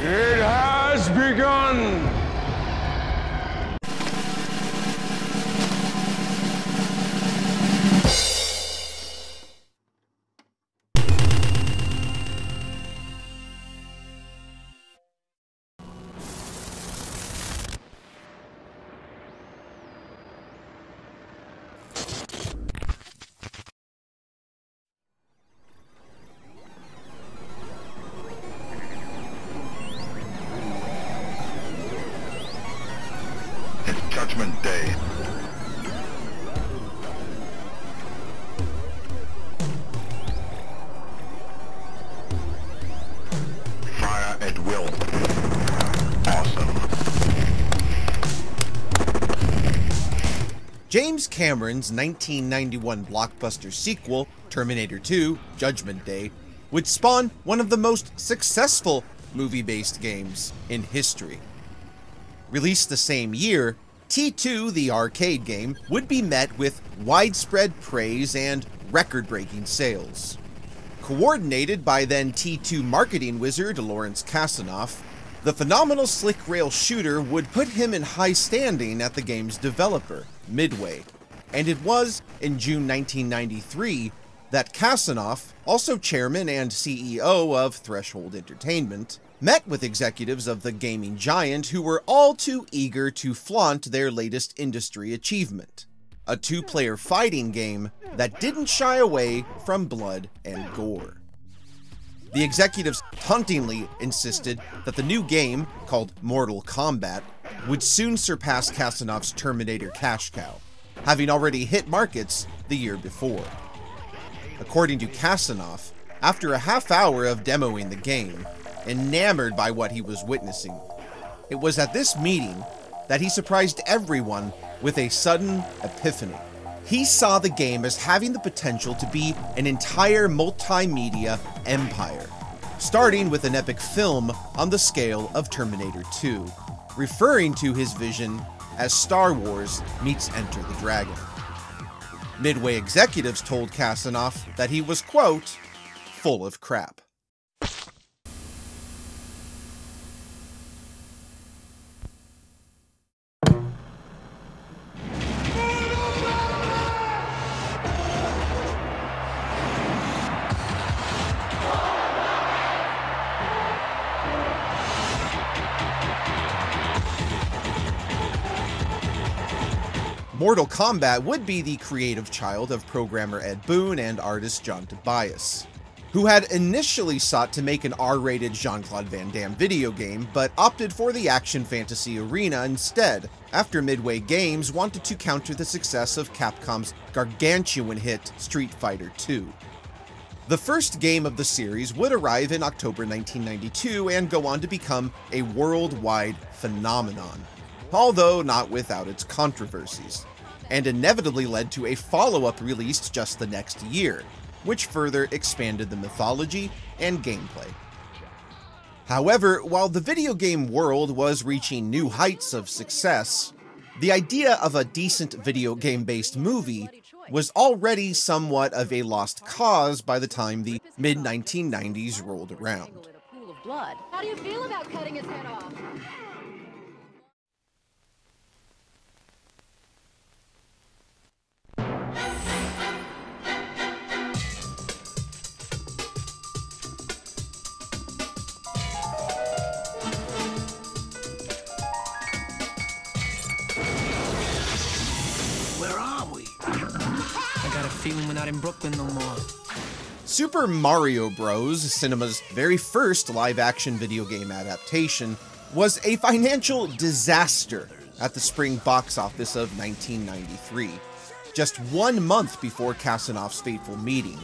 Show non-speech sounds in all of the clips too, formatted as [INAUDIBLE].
It has begun! Cameron's 1991 blockbuster sequel, Terminator 2 Judgment Day, would spawn one of the most successful movie based games in history. Released the same year, T2, the arcade game, would be met with widespread praise and record breaking sales. Coordinated by then T2 marketing wizard Lawrence Kasanoff, the phenomenal slick rail shooter would put him in high standing at the game's developer, Midway, and it was in June 1993 that Kasanoff, also chairman and CEO of Threshold Entertainment, met with executives of the gaming giant who were all too eager to flaunt their latest industry achievement a two player fighting game that didn't shy away from blood and gore. The executives tauntingly insisted that the new game, called Mortal Kombat, would soon surpass Kasanoff's Terminator cash cow, having already hit markets the year before. According to Kasanoff, after a half hour of demoing the game, enamored by what he was witnessing, it was at this meeting that he surprised everyone with a sudden epiphany. He saw the game as having the potential to be an entire multimedia empire, starting with an epic film on the scale of Terminator 2, referring to his vision as Star Wars meets Enter the Dragon. Midway executives told Kasanoff that he was, quote, full of crap. Mortal Kombat would be the creative child of programmer Ed Boon and artist John Tobias, who had initially sought to make an R-rated Jean-Claude Van Damme video game, but opted for the action fantasy arena instead, after Midway Games wanted to counter the success of Capcom's gargantuan hit Street Fighter II. The first game of the series would arrive in October 1992 and go on to become a worldwide phenomenon, although not without its controversies, and inevitably led to a follow-up released just the next year, which further expanded the mythology and gameplay. However, while the video game world was reaching new heights of success, the idea of a decent video game based movie was already somewhat of a lost cause by the time the mid 1990s rolled around. How do you feel about cutting his head off? Where are we? I got a feeling we're not in Brooklyn no more. Super Mario Bros., cinema's very first live action video game adaptation, was a financial disaster at the spring box office of 1993, just one month before Kasanoff's fateful meeting.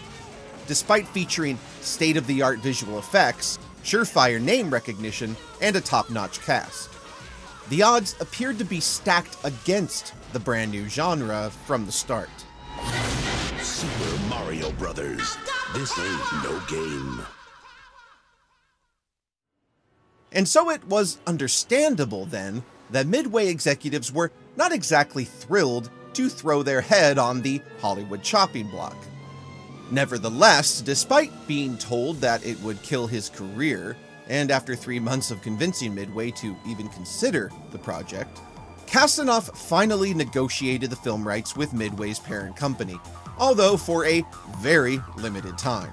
Despite featuring state of the art visual effects, surefire name recognition, and a top notch cast. The odds appeared to be stacked against the brand new genre from the start. Super Mario Brothers. This ain't no game. And so it was understandable then that Midway executives were not exactly thrilled to throw their head on the Hollywood chopping block. Nevertheless, despite being told that it would kill his career, and after three months of convincing Midway to even consider the project, Kasanoff finally negotiated the film rights with Midway's parent company, although for a very limited time.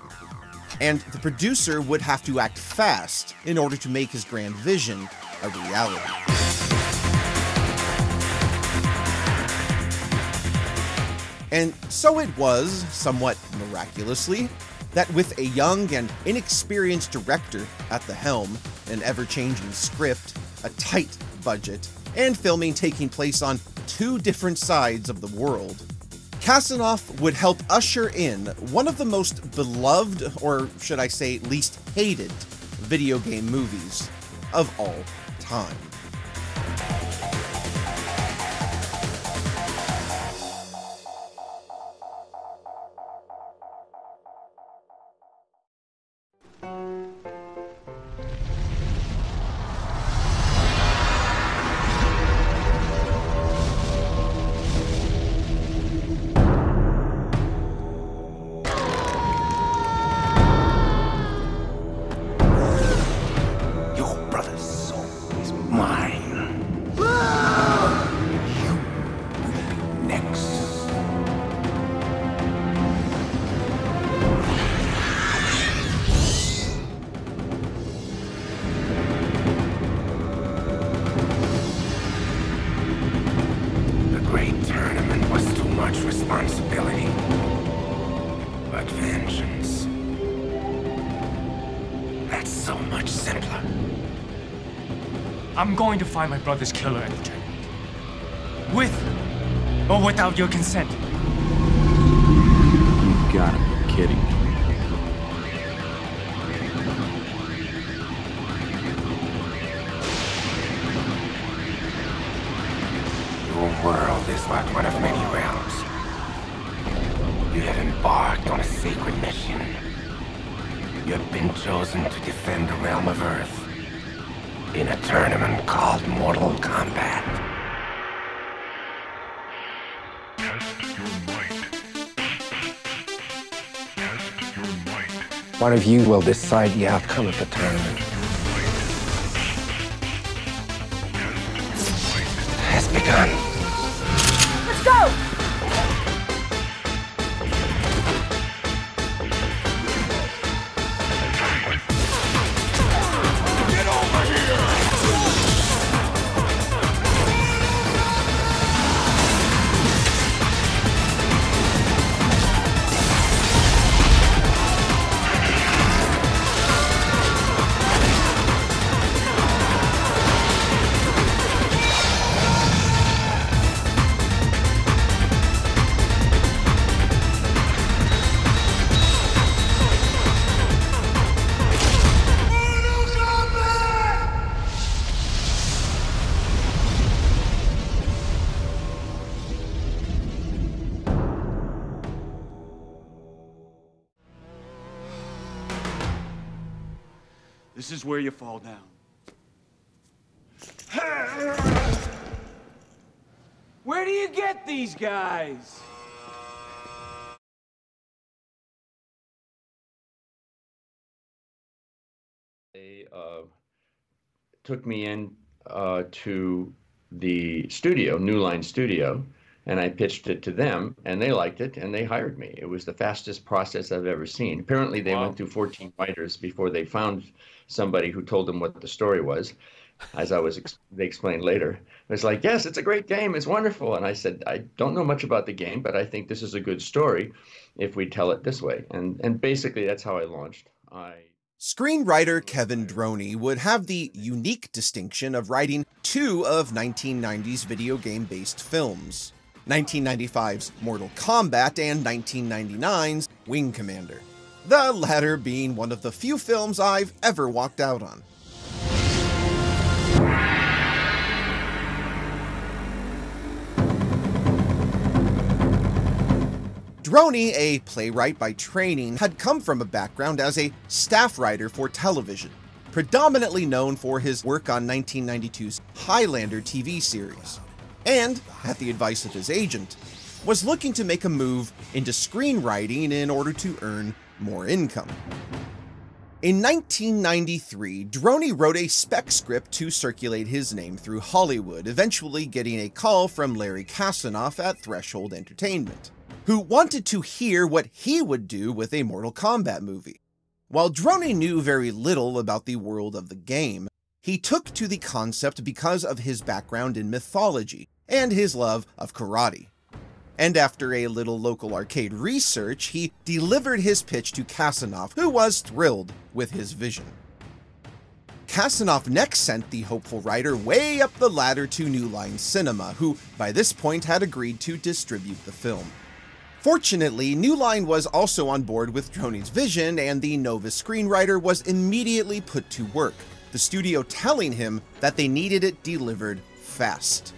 And the producer would have to act fast in order to make his grand vision a reality. And so it was, somewhat miraculously, that with a young and inexperienced director at the helm, an ever changing script, a tight budget, and filming taking place on two different sides of the world, Kasanoff would help usher in one of the most beloved, or should I say, least hated, video game movies of all time. Going to find my brother's killer the. With or without your consent. One of you will decide the outcome of the tournament. Uh, took me in uh, to the studio, New Line Studio, and I pitched it to them, and they liked it, and they hired me. It was the fastest process I've ever seen. Apparently, they went through 14 writers before they found somebody who told them what the story was. As I was, ex- they explained later. It was like, yes, it's a great game, it's wonderful. And I said, I don't know much about the game, but I think this is a good story if we tell it this way. And and basically, that's how I launched. I. Screenwriter Kevin Droney would have the unique distinction of writing two of 1990's video game based films 1995's Mortal Kombat and 1999's Wing Commander. The latter being one of the few films I've ever walked out on. Droney, a playwright by training, had come from a background as a staff writer for television, predominantly known for his work on 1992's Highlander TV series, and, at the advice of his agent, was looking to make a move into screenwriting in order to earn more income. In 1993, Droney wrote a spec script to circulate his name through Hollywood, eventually getting a call from Larry Kasanoff at Threshold Entertainment, who wanted to hear what he would do with a Mortal Kombat movie. While Droney knew very little about the world of the game, he took to the concept because of his background in mythology and his love of karate and after a little local arcade research, he delivered his pitch to Kasanoff, who was thrilled with his vision. Kasanoff next sent the hopeful writer way up the ladder to New Line Cinema, who by this point had agreed to distribute the film. Fortunately, New Line was also on board with Droney's vision, and the Nova screenwriter was immediately put to work, the studio telling him that they needed it delivered fast.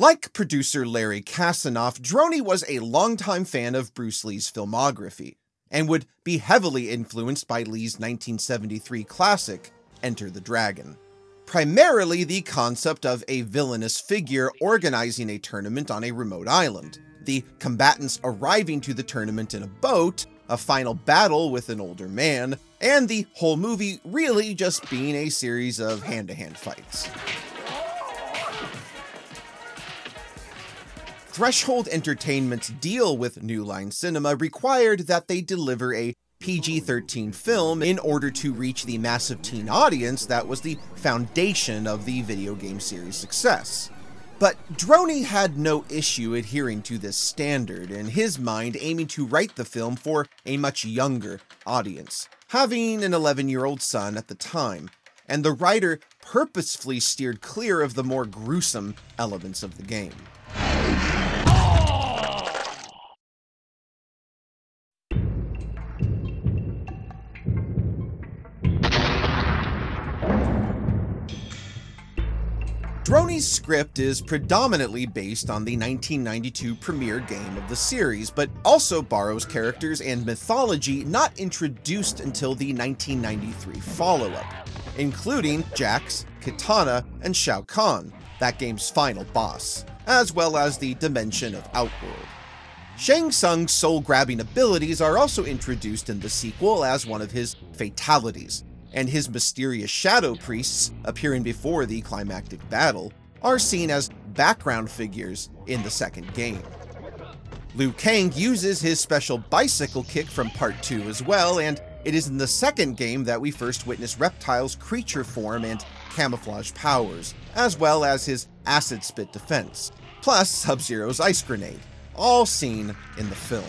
Like producer Larry Kasanoff, Droney was a longtime fan of Bruce Lee's filmography, and would be heavily influenced by Lee's 1973 classic, Enter the Dragon. Primarily the concept of a villainous figure organizing a tournament on a remote island, the combatants arriving to the tournament in a boat, a final battle with an older man, and the whole movie really just being a series of hand-to-hand -hand fights. Threshold Entertainment's deal with New Line Cinema required that they deliver a PG-13 film in order to reach the massive teen audience that was the foundation of the video game series' success. But Droney had no issue adhering to this standard, in his mind aiming to write the film for a much younger audience, having an 11-year-old son at the time, and the writer purposefully steered clear of the more gruesome elements of the game. Droney's script is predominantly based on the 1992 premiere game of the series, but also borrows characters and mythology not introduced until the 1993 follow-up, including Jax, Kitana, and Shao Kahn, that game's final boss, as well as the dimension of Outworld. Shang Tsung's soul-grabbing abilities are also introduced in the sequel as one of his fatalities, and his mysterious shadow priests appearing before the climactic battle are seen as background figures in the second game. Liu Kang uses his special bicycle kick from part 2 as well, and it is in the second game that we first witness Reptile's creature form and camouflage powers, as well as his acid spit defense, plus Sub-Zero's ice grenade, all seen in the film.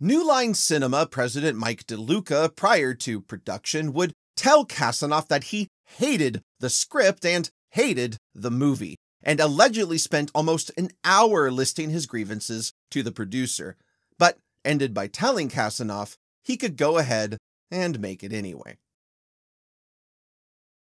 New Line Cinema president Mike DeLuca, prior to production, would tell Kasanoff that he hated the script and hated the movie, and allegedly spent almost an hour listing his grievances to the producer, but ended by telling Kasanoff he could go ahead and make it anyway.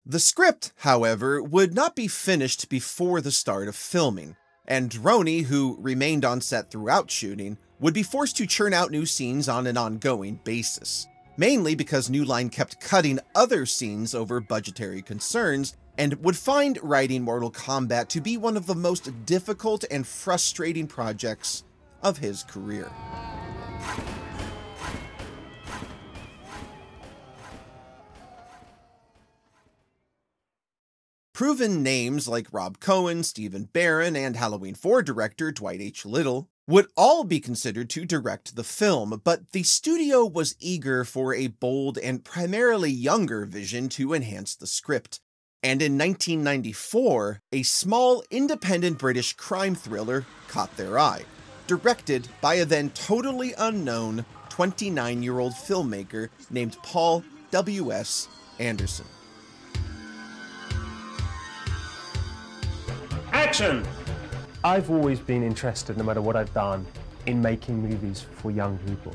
The script, however, would not be finished before the start of filming, and Droney, who remained on set throughout shooting, would be forced to churn out new scenes on an ongoing basis, mainly because New Line kept cutting other scenes over budgetary concerns and would find writing Mortal Kombat to be one of the most difficult and frustrating projects of his career. Proven names like Rob Cohen, Stephen Barron, and Halloween 4 director Dwight H. Little would all be considered to direct the film, but the studio was eager for a bold and primarily younger vision to enhance the script. And in 1994, a small independent British crime thriller caught their eye, directed by a then totally unknown 29 year old filmmaker named Paul W.S. Anderson. Action! I've always been interested, no matter what I've done, in making movies for young people.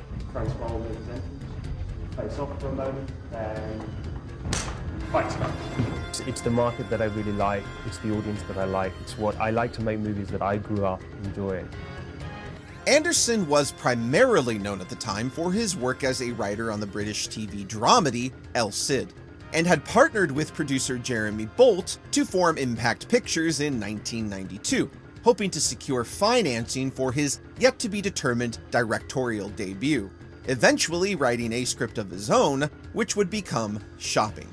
Face off for a moment, and It's, it's the market that I really like. It's the audience that I like. It's what I like to make movies that I grew up enjoying. Anderson was primarily known at the time for his work as a writer on the British TV dramedy El Cid, and had partnered with producer Jeremy Bolt to form Impact Pictures in 1992, hoping to secure financing for his yet to be determined directorial debut, eventually writing a script of his own, which would become Shopping.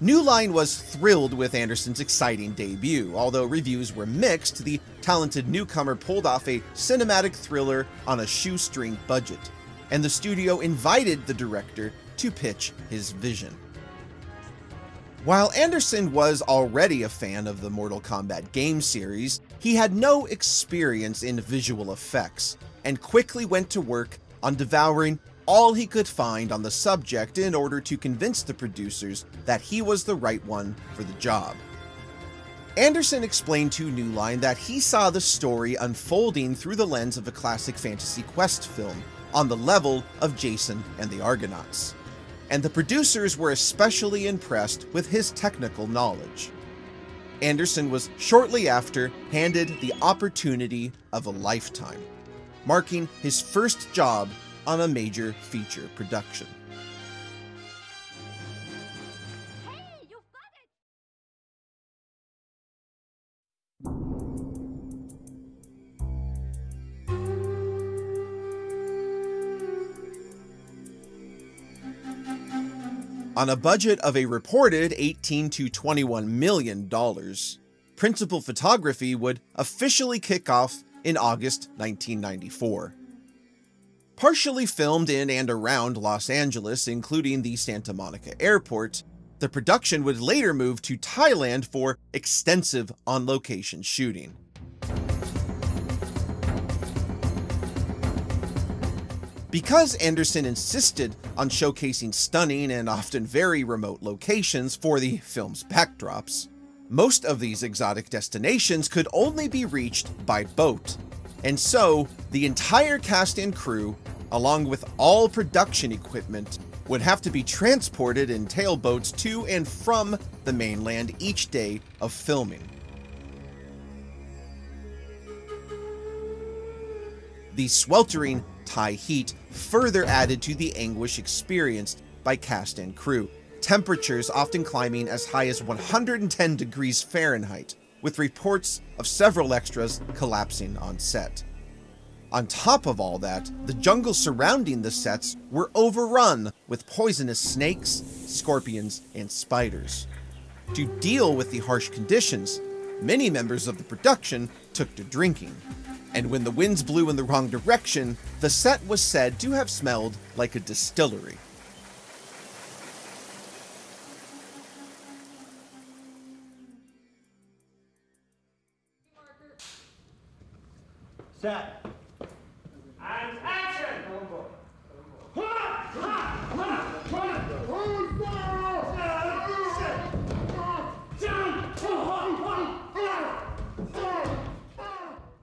New Line was thrilled with Anderson's exciting debut. Although reviews were mixed, the talented newcomer pulled off a cinematic thriller on a shoestring budget, and the studio invited the director to pitch his vision. While Anderson was already a fan of the Mortal Kombat game series, he had no experience in visual effects, and quickly went to work on devouring all he could find on the subject in order to convince the producers that he was the right one for the job. Anderson explained to New Line that he saw the story unfolding through the lens of a classic Fantasy Quest film, on the level of Jason and the Argonauts. And the producers were especially impressed with his technical knowledge. Anderson was shortly after handed the opportunity of a lifetime, marking his first job on a major feature production. On a budget of a reported 18 to 21 million dollars, principal photography would officially kick off in August 1994 partially filmed in and around Los Angeles, including the Santa Monica airport. The production would later move to Thailand for extensive on location shooting. Because Anderson insisted on showcasing stunning and often very remote locations for the film's backdrops, most of these exotic destinations could only be reached by boat, and so, the entire cast and crew, along with all production equipment, would have to be transported in tailboats to and from the mainland each day of filming. The sweltering Thai heat further added to the anguish experienced by cast and crew, temperatures often climbing as high as 110 degrees Fahrenheit, with reports of several extras collapsing on set. On top of all that, the jungle surrounding the sets were overrun with poisonous snakes, scorpions, and spiders. To deal with the harsh conditions, many members of the production took to drinking, and when the winds blew in the wrong direction, the set was said to have smelled like a distillery. Set. And action!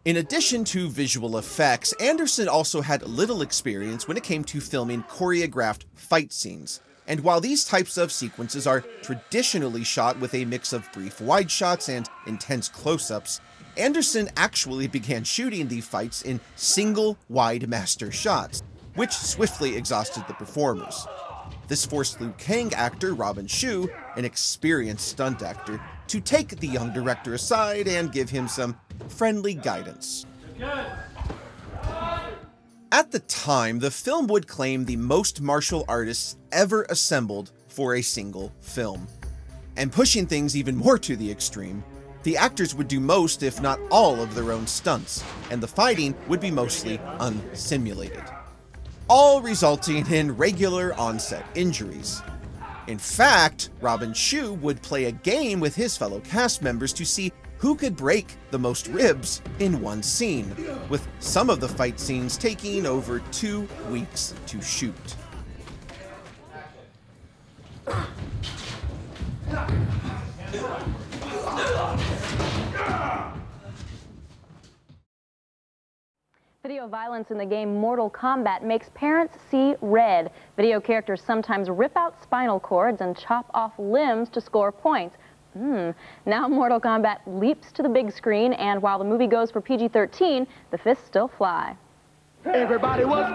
In addition to visual effects, Anderson also had little experience when it came to filming choreographed fight scenes. And while these types of sequences are traditionally shot with a mix of brief wide shots and intense close-ups, Anderson actually [LAUGHS] began shooting the fights in single wide master shots, which swiftly exhausted the performers. This forced Liu Kang actor Robin Shou, an experienced stunt actor, to take the young director aside and give him some friendly guidance. At the time, the film would claim the most martial artists ever assembled for a single film. And pushing things even more to the extreme, the actors would do most, if not all, of their own stunts, and the fighting would be mostly unsimulated all resulting in regular onset injuries. In fact, Robin Shou would play a game with his fellow cast members to see who could break the most ribs in one scene, with some of the fight scenes taking over two weeks to shoot. Video violence in the game Mortal Kombat makes parents see red. Video characters sometimes rip out spinal cords and chop off limbs to score points. Hmm. Now Mortal Kombat leaps to the big screen, and while the movie goes for PG-13, the fists still fly. Everybody was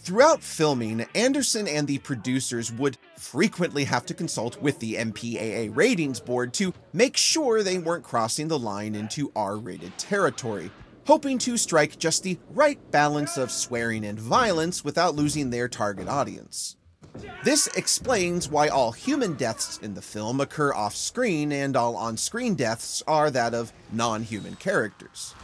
Throughout filming, Anderson and the producers would frequently have to consult with the MPAA ratings board to make sure they weren't crossing the line into R-rated territory, hoping to strike just the right balance of swearing and violence without losing their target audience. This explains why all human deaths in the film occur off-screen and all on-screen deaths are that of non-human characters.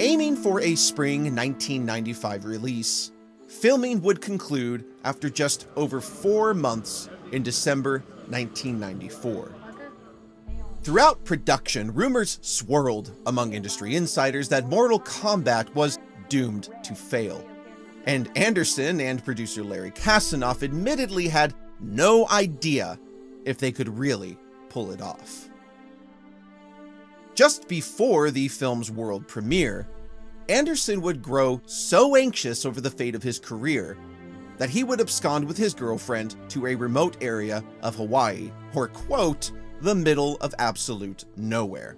Aiming for a spring 1995 release, filming would conclude after just over four months in December 1994. Throughout production, rumors swirled among industry insiders that Mortal Kombat was doomed to fail. And Anderson and producer Larry Kasanoff admittedly had no idea if they could really pull it off. Just before the film's world premiere, Anderson would grow so anxious over the fate of his career that he would abscond with his girlfriend to a remote area of Hawaii, or quote, the middle of absolute nowhere,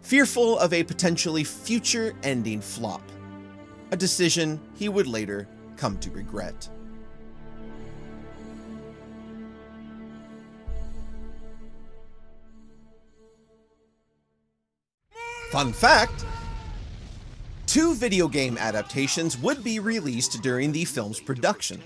fearful of a potentially future ending flop, a decision he would later come to regret. Fun fact two video game adaptations would be released during the film's production.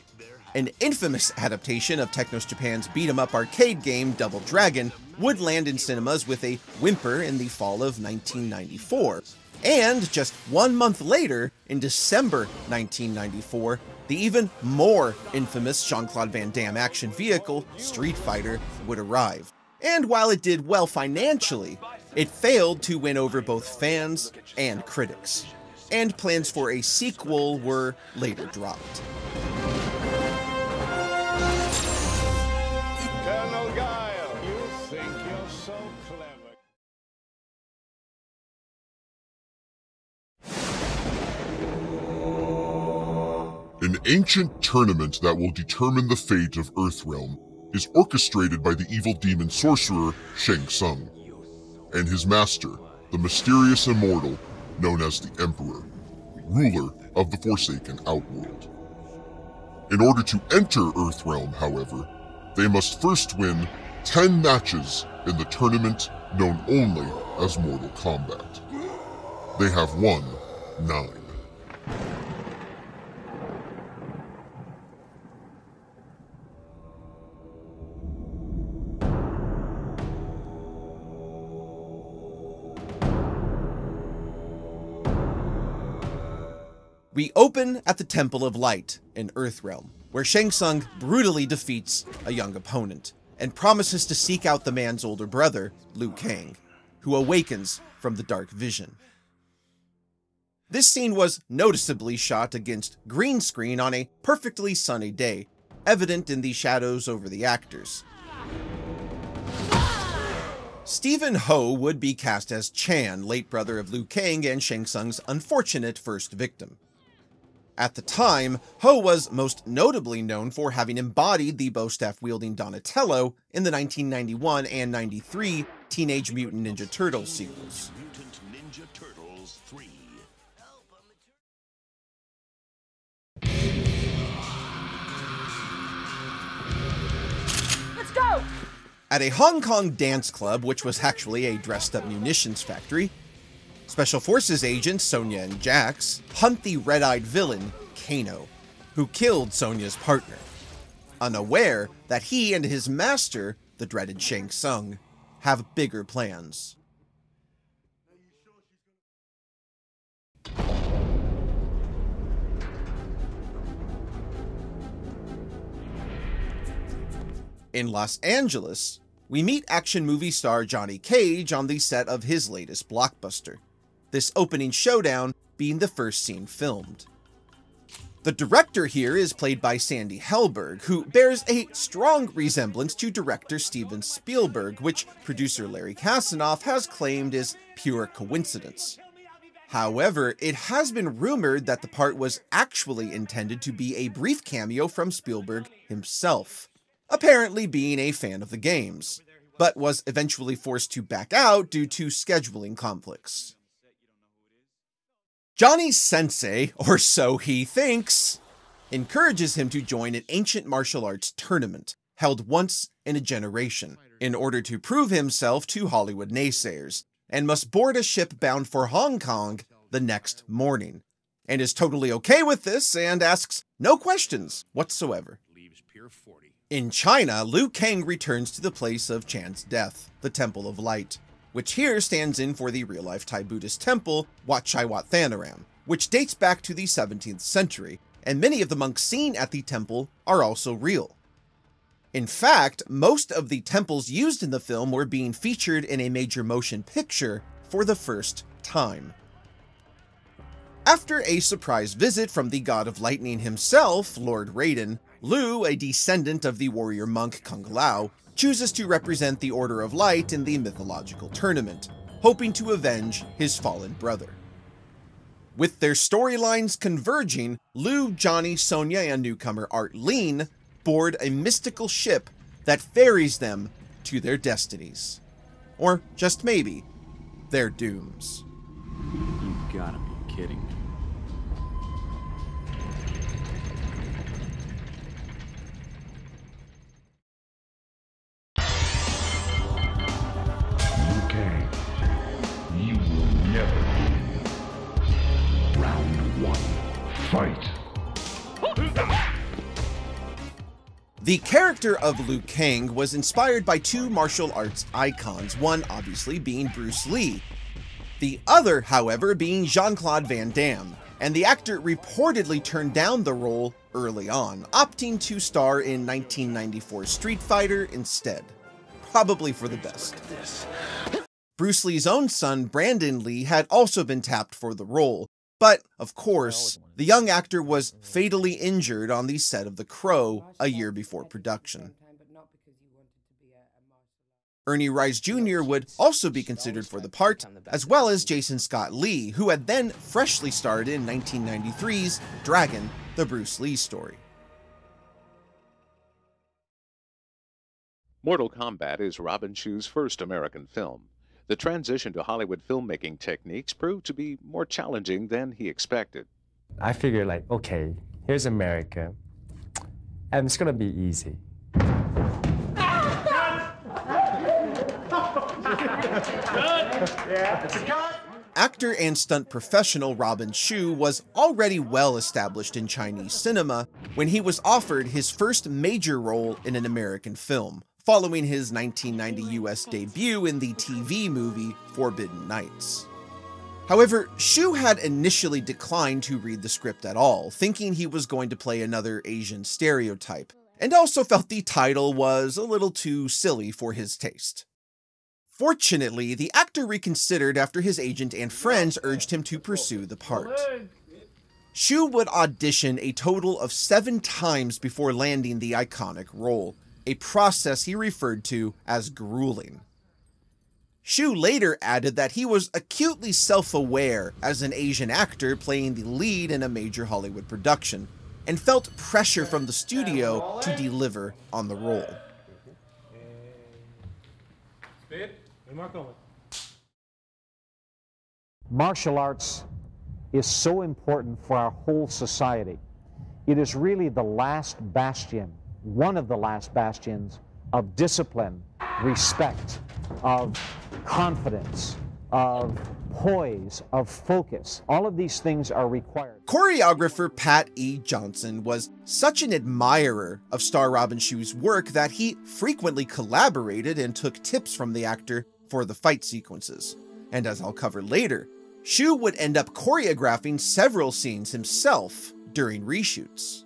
An infamous adaptation of Technos Japan's beat 'em up arcade game Double Dragon would land in cinemas with a whimper in the fall of 1994. And just one month later, in December 1994, the even more infamous Jean Claude Van Damme action vehicle, Street Fighter, would arrive. And while it did well financially, it failed to win over both fans and critics, and plans for a sequel were later dropped. An ancient tournament that will determine the fate of Earthrealm is orchestrated by the evil demon sorcerer Shang Tsung and his master, the mysterious immortal known as the Emperor, ruler of the Forsaken Outworld. In order to enter Earthrealm, however, they must first win 10 matches in the tournament known only as Mortal Kombat. They have won 9. We open at the Temple of Light in Earthrealm, where Shang Tsung brutally defeats a young opponent and promises to seek out the man's older brother, Liu Kang, who awakens from the dark vision. This scene was noticeably shot against green screen on a perfectly sunny day, evident in the shadows over the actors. Stephen Ho would be cast as Chan, late brother of Liu Kang and Shang Tsung's unfortunate first victim. At the time, Ho was most notably known for having embodied the bow staff wielding Donatello in the 1991 and 93 Teenage Mutant Ninja Turtles sequels. Let's go! At a Hong Kong dance club, which was actually a dressed up munitions factory, Special Forces agents Sonya and Jax hunt the red eyed villain, Kano, who killed Sonya's partner, unaware that he and his master, the dreaded Shang Tsung, have bigger plans. In Los Angeles, we meet action movie star Johnny Cage on the set of his latest blockbuster, this opening showdown being the first scene filmed. The director here is played by Sandy Helberg, who bears a strong resemblance to director Steven Spielberg, which producer Larry Kasanoff has claimed is pure coincidence. However, it has been rumored that the part was actually intended to be a brief cameo from Spielberg himself, apparently being a fan of the games, but was eventually forced to back out due to scheduling conflicts. Johnny's sensei, or so he thinks, encourages him to join an ancient martial arts tournament held once in a generation in order to prove himself to Hollywood naysayers, and must board a ship bound for Hong Kong the next morning, and is totally okay with this and asks no questions whatsoever. In China, Liu Kang returns to the place of Chan's death, the Temple of Light, which here stands in for the real-life Thai Buddhist temple, Wat Chaiwatthanaram, which dates back to the 17th century, and many of the monks seen at the temple are also real. In fact, most of the temples used in the film were being featured in a major motion picture for the first time. After a surprise visit from the god of lightning himself, Lord Raiden, Liu, a descendant of the warrior monk Kung Lao, chooses to represent the Order of Light in the mythological tournament, hoping to avenge his fallen brother. With their storylines converging, Liu, Johnny, Sonya, and newcomer Art Lean board a mystical ship that ferries them to their destinies. Or just maybe, their dooms. You gotta be kidding me. Will never win. Round one, fight. The character of Liu Kang was inspired by two martial arts icons, one obviously being Bruce Lee, the other, however, being Jean-Claude Van Damme, and the actor reportedly turned down the role early on, opting to star in 1994 Street Fighter instead. Probably for the best. Bruce Lee's own son, Brandon Lee, had also been tapped for the role, but, of course, the young actor was fatally injured on the set of The Crow a year before production. Ernie Reyes Jr. would also be considered for the part, as well as Jason Scott Lee, who had then freshly starred in 1993's Dragon, the Bruce Lee story. Mortal Kombat is Robin Shou's first American film. The transition to Hollywood filmmaking techniques proved to be more challenging than he expected. I figured, like, okay, here's America, and it's gonna be easy. Actor and stunt professional Robin Shou was already well established in Chinese cinema when he was offered his first major role in an American film, following his 1990 US debut in the TV movie Forbidden Nights. However, Shou had initially declined to read the script at all, thinking he was going to play another Asian stereotype, and also felt the title was a little too silly for his taste. Fortunately, the actor reconsidered after his agent and friends urged him to pursue the part. Shou would audition a total of seven times before landing the iconic role, a process he referred to as grueling. Shou later added that he was acutely self aware as an Asian actor playing the lead in a major Hollywood production, and felt pressure from the studio to deliver on the role. Martial arts is so important for our whole society. It is really the last bastion, one of the last bastions of discipline, respect, of confidence, of poise, of focus. All of these things are required. Choreographer Pat E. Johnson was such an admirer of star Robin Shou's work that he frequently collaborated and took tips from the actor for the fight sequences. And as I'll cover later, Shou would end up choreographing several scenes himself during reshoots.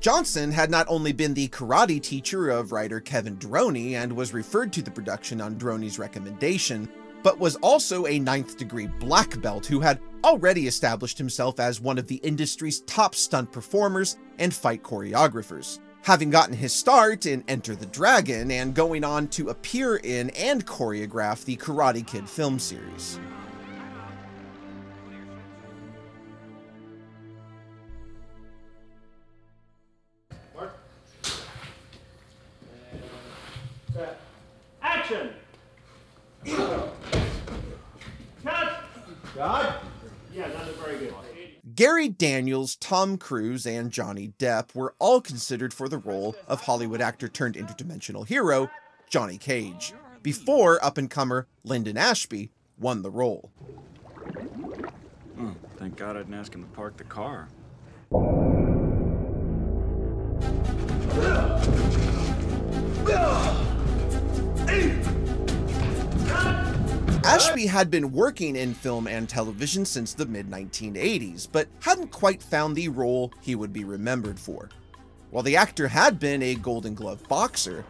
Johnson had not only been the karate teacher of writer Kevin Droney and was referred to the production on Droney's recommendation, but was also a ninth degree black belt who had already established himself as one of the industry's top stunt performers and fight choreographers, having gotten his start in Enter the Dragon and going on to appear in and choreograph the Karate Kid film series. Action! Cut! God? Yeah, that was very good. Gary Daniels, Tom Cruise, and Johnny Depp were all considered for the role of Hollywood actor turned interdimensional hero Johnny Cage, before up and comer Linden Ashby won the role. Oh, thank God I didn't ask him to park the car. Ashby had been working in film and television since the mid 1980s, but hadn't quite found the role he would be remembered for. While the actor had been a Golden Glove boxer,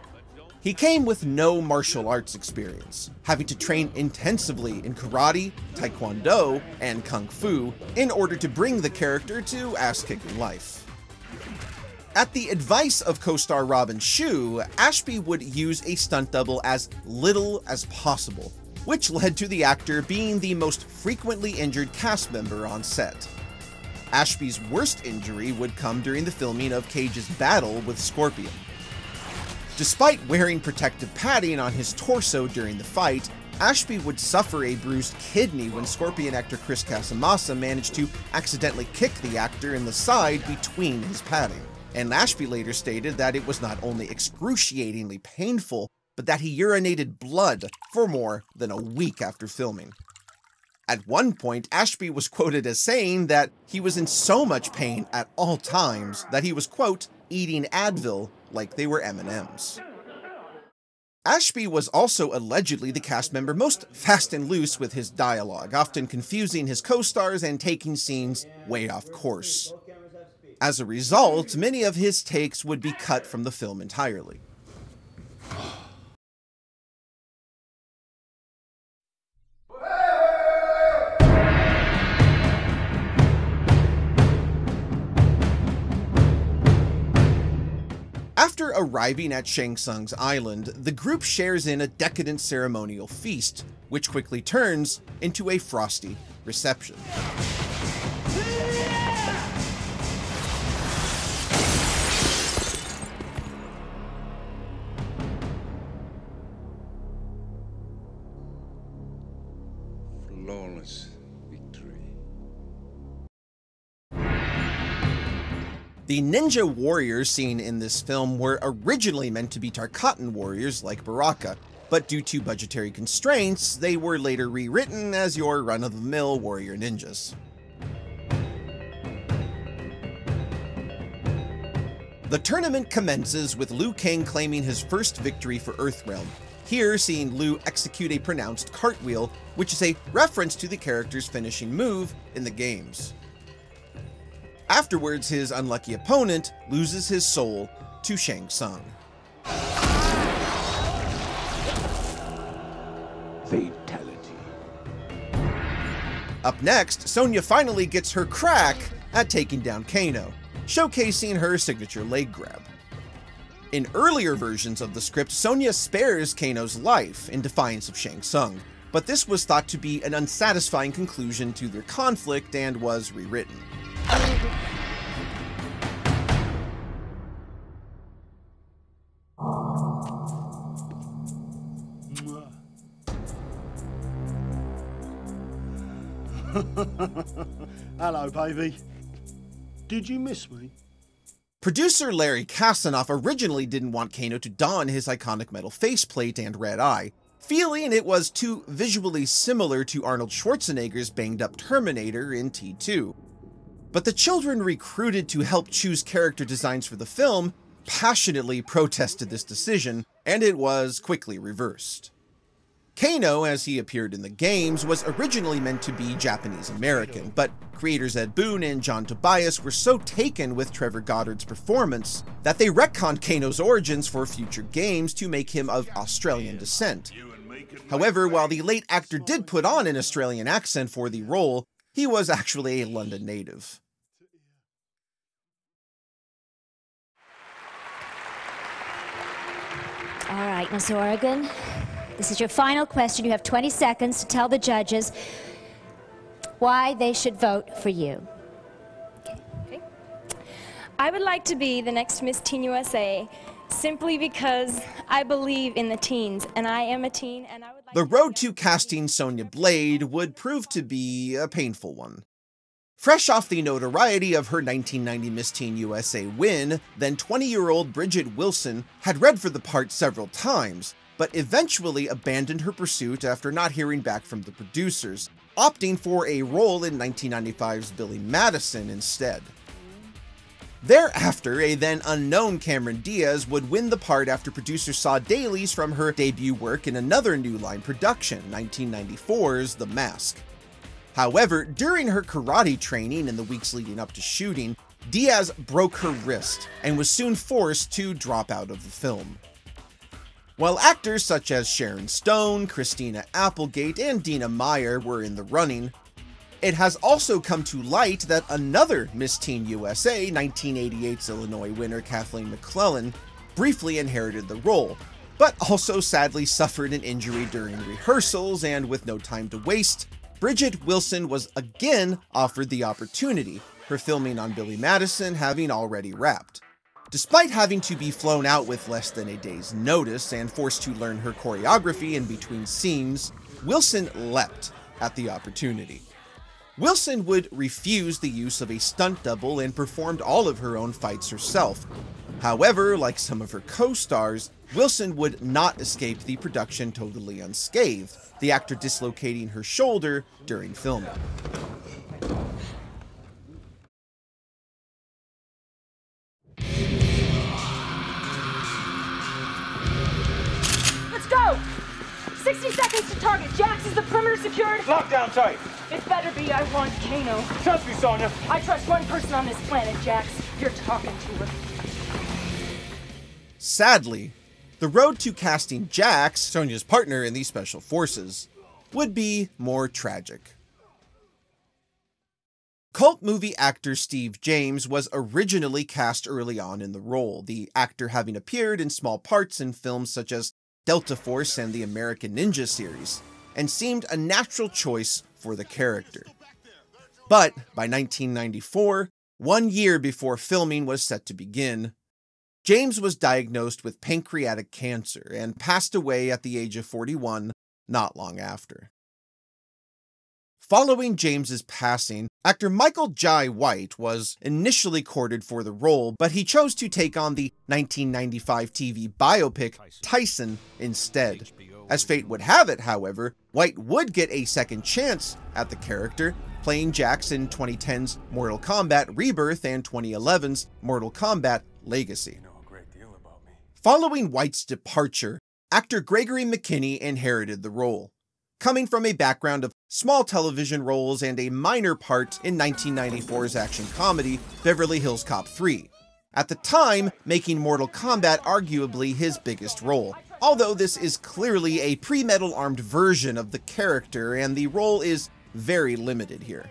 he came with no martial arts experience, having to train intensively in karate, taekwondo, and kung fu in order to bring the character to ass kicking life. At the advice of co star Robin Shou, Ashby would use a stunt double as little as possible, which led to the actor being the most frequently injured cast member on set. Ashby's worst injury would come during the filming of Cage's battle with Scorpion. Despite wearing protective padding on his torso during the fight, Ashby would suffer a bruised kidney when Scorpion actor Chris Casamassa managed to accidentally kick the actor in the side between his padding. And Ashby later stated that it was not only excruciatingly painful, but that he urinated blood for more than a week after filming. At one point, Ashby was quoted as saying that he was in so much pain at all times that he was, quote, eating Advil like they were M&Ms. Ashby was also allegedly the cast member most fast and loose with his dialogue, often confusing his co-stars and taking scenes way off course. As a result, many of his takes would be cut from the film entirely. After arriving at Shang Tsung's island, the group shares in a decadent ceremonial feast, which quickly turns into a frosty reception. Flawless The ninja warriors seen in this film were originally meant to be Tarkatan warriors like Baraka, but due to budgetary constraints, they were later rewritten as your run-of-the-mill warrior ninjas. The tournament commences with Liu Kang claiming his first victory for Earthrealm, here seeing Liu execute a pronounced cartwheel, which is a reference to the character's finishing move in the games. Afterwards, his unlucky opponent loses his soul to Shang Tsung. Fatality. Up next, Sonya finally gets her crack at taking down Kano, showcasing her signature leg grab. In earlier versions of the script, Sonya spares Kano's life in defiance of Shang Tsung, but this was thought to be an unsatisfying conclusion to their conflict and was rewritten. [LAUGHS] Hello, baby. Did you miss me? Producer Larry Kasanoff originally didn't want Kano to don his iconic metal faceplate and red eye, feeling it was too visually similar to Arnold Schwarzenegger's banged up Terminator in T2. But the children recruited to help choose character designs for the film passionately protested this decision, and it was quickly reversed. Kano, as he appeared in the games, was originally meant to be Japanese American, but creators Ed Boon and John Tobias were so taken with Trevor Goddard's performance that they retconned Kano's origins for future games to make him of Australian descent. However, while the late actor did put on an Australian accent for the role, he was actually a London native. All right, Miss Oregon, this is your final question. You have 20 seconds to tell the judges why they should vote for you. Okay. I would like to be the next Miss Teen USA simply because I believe in the teens, and I am a teen, and I would like The road to casting Sonya Blade would prove to be a painful one. Fresh off the notoriety of her 1990 Miss Teen USA win, then 20-year-old Bridgette Wilson had read for the part several times, but eventually abandoned her pursuit after not hearing back from the producers, opting for a role in 1995's Billy Madison instead. Thereafter, a then unknown Cameron Diaz would win the part after producers saw dailies from her debut work in another New Line production, 1994's The Mask. However, during her karate training in the weeks leading up to shooting, Diaz broke her wrist and was soon forced to drop out of the film. While actors such as Sharon Stone, Christina Applegate, and Dina Meyer were in the running, it has also come to light that another Miss Teen USA 1988's Illinois winner Kathleen McClellan briefly inherited the role, but also sadly suffered an injury during rehearsals and with no time to waste, Bridgette Wilson was again offered the opportunity, her filming on Billy Madison having already wrapped. Despite having to be flown out with less than a day's notice and forced to learn her choreography in between scenes, Wilson leapt at the opportunity. Wilson would refuse the use of a stunt double and performed all of her own fights herself. However, like some of her co-stars, Wilson would not escape the production totally unscathed, the actor dislocating her shoulder during filming. 60 seconds to target. Jax, is the perimeter secured? Lockdown tight. It better be. I want Kano. Trust me, Sonya. I trust one person on this planet, Jax. You're talking to her. Sadly, the road to casting Jax, Sonya's partner in the Special Forces, would be more tragic. Cult movie actor Steve James was originally cast early on in the role, the actor having appeared in small parts in films such as Delta Force and the American Ninja series, and seemed a natural choice for the character. But by 1994, one year before filming was set to begin, James was diagnosed with pancreatic cancer and passed away at the age of 41 not long after. Following James's passing, actor Michael Jai White was initially courted for the role, but he chose to take on the 1995 TV biopic Tyson instead. As fate would have it, however, White would get a second chance at the character, playing Jax in 2010's Mortal Kombat Rebirth and 2011's Mortal Kombat Legacy. Following White's departure, actor Gregory McKinney inherited the role. Coming from a background of small television roles and a minor part in 1994's action comedy Beverly Hills Cop 3, at the time making Mortal Kombat arguably his biggest role. Although this is clearly a pre-metal armed version of the character and the role is very limited here.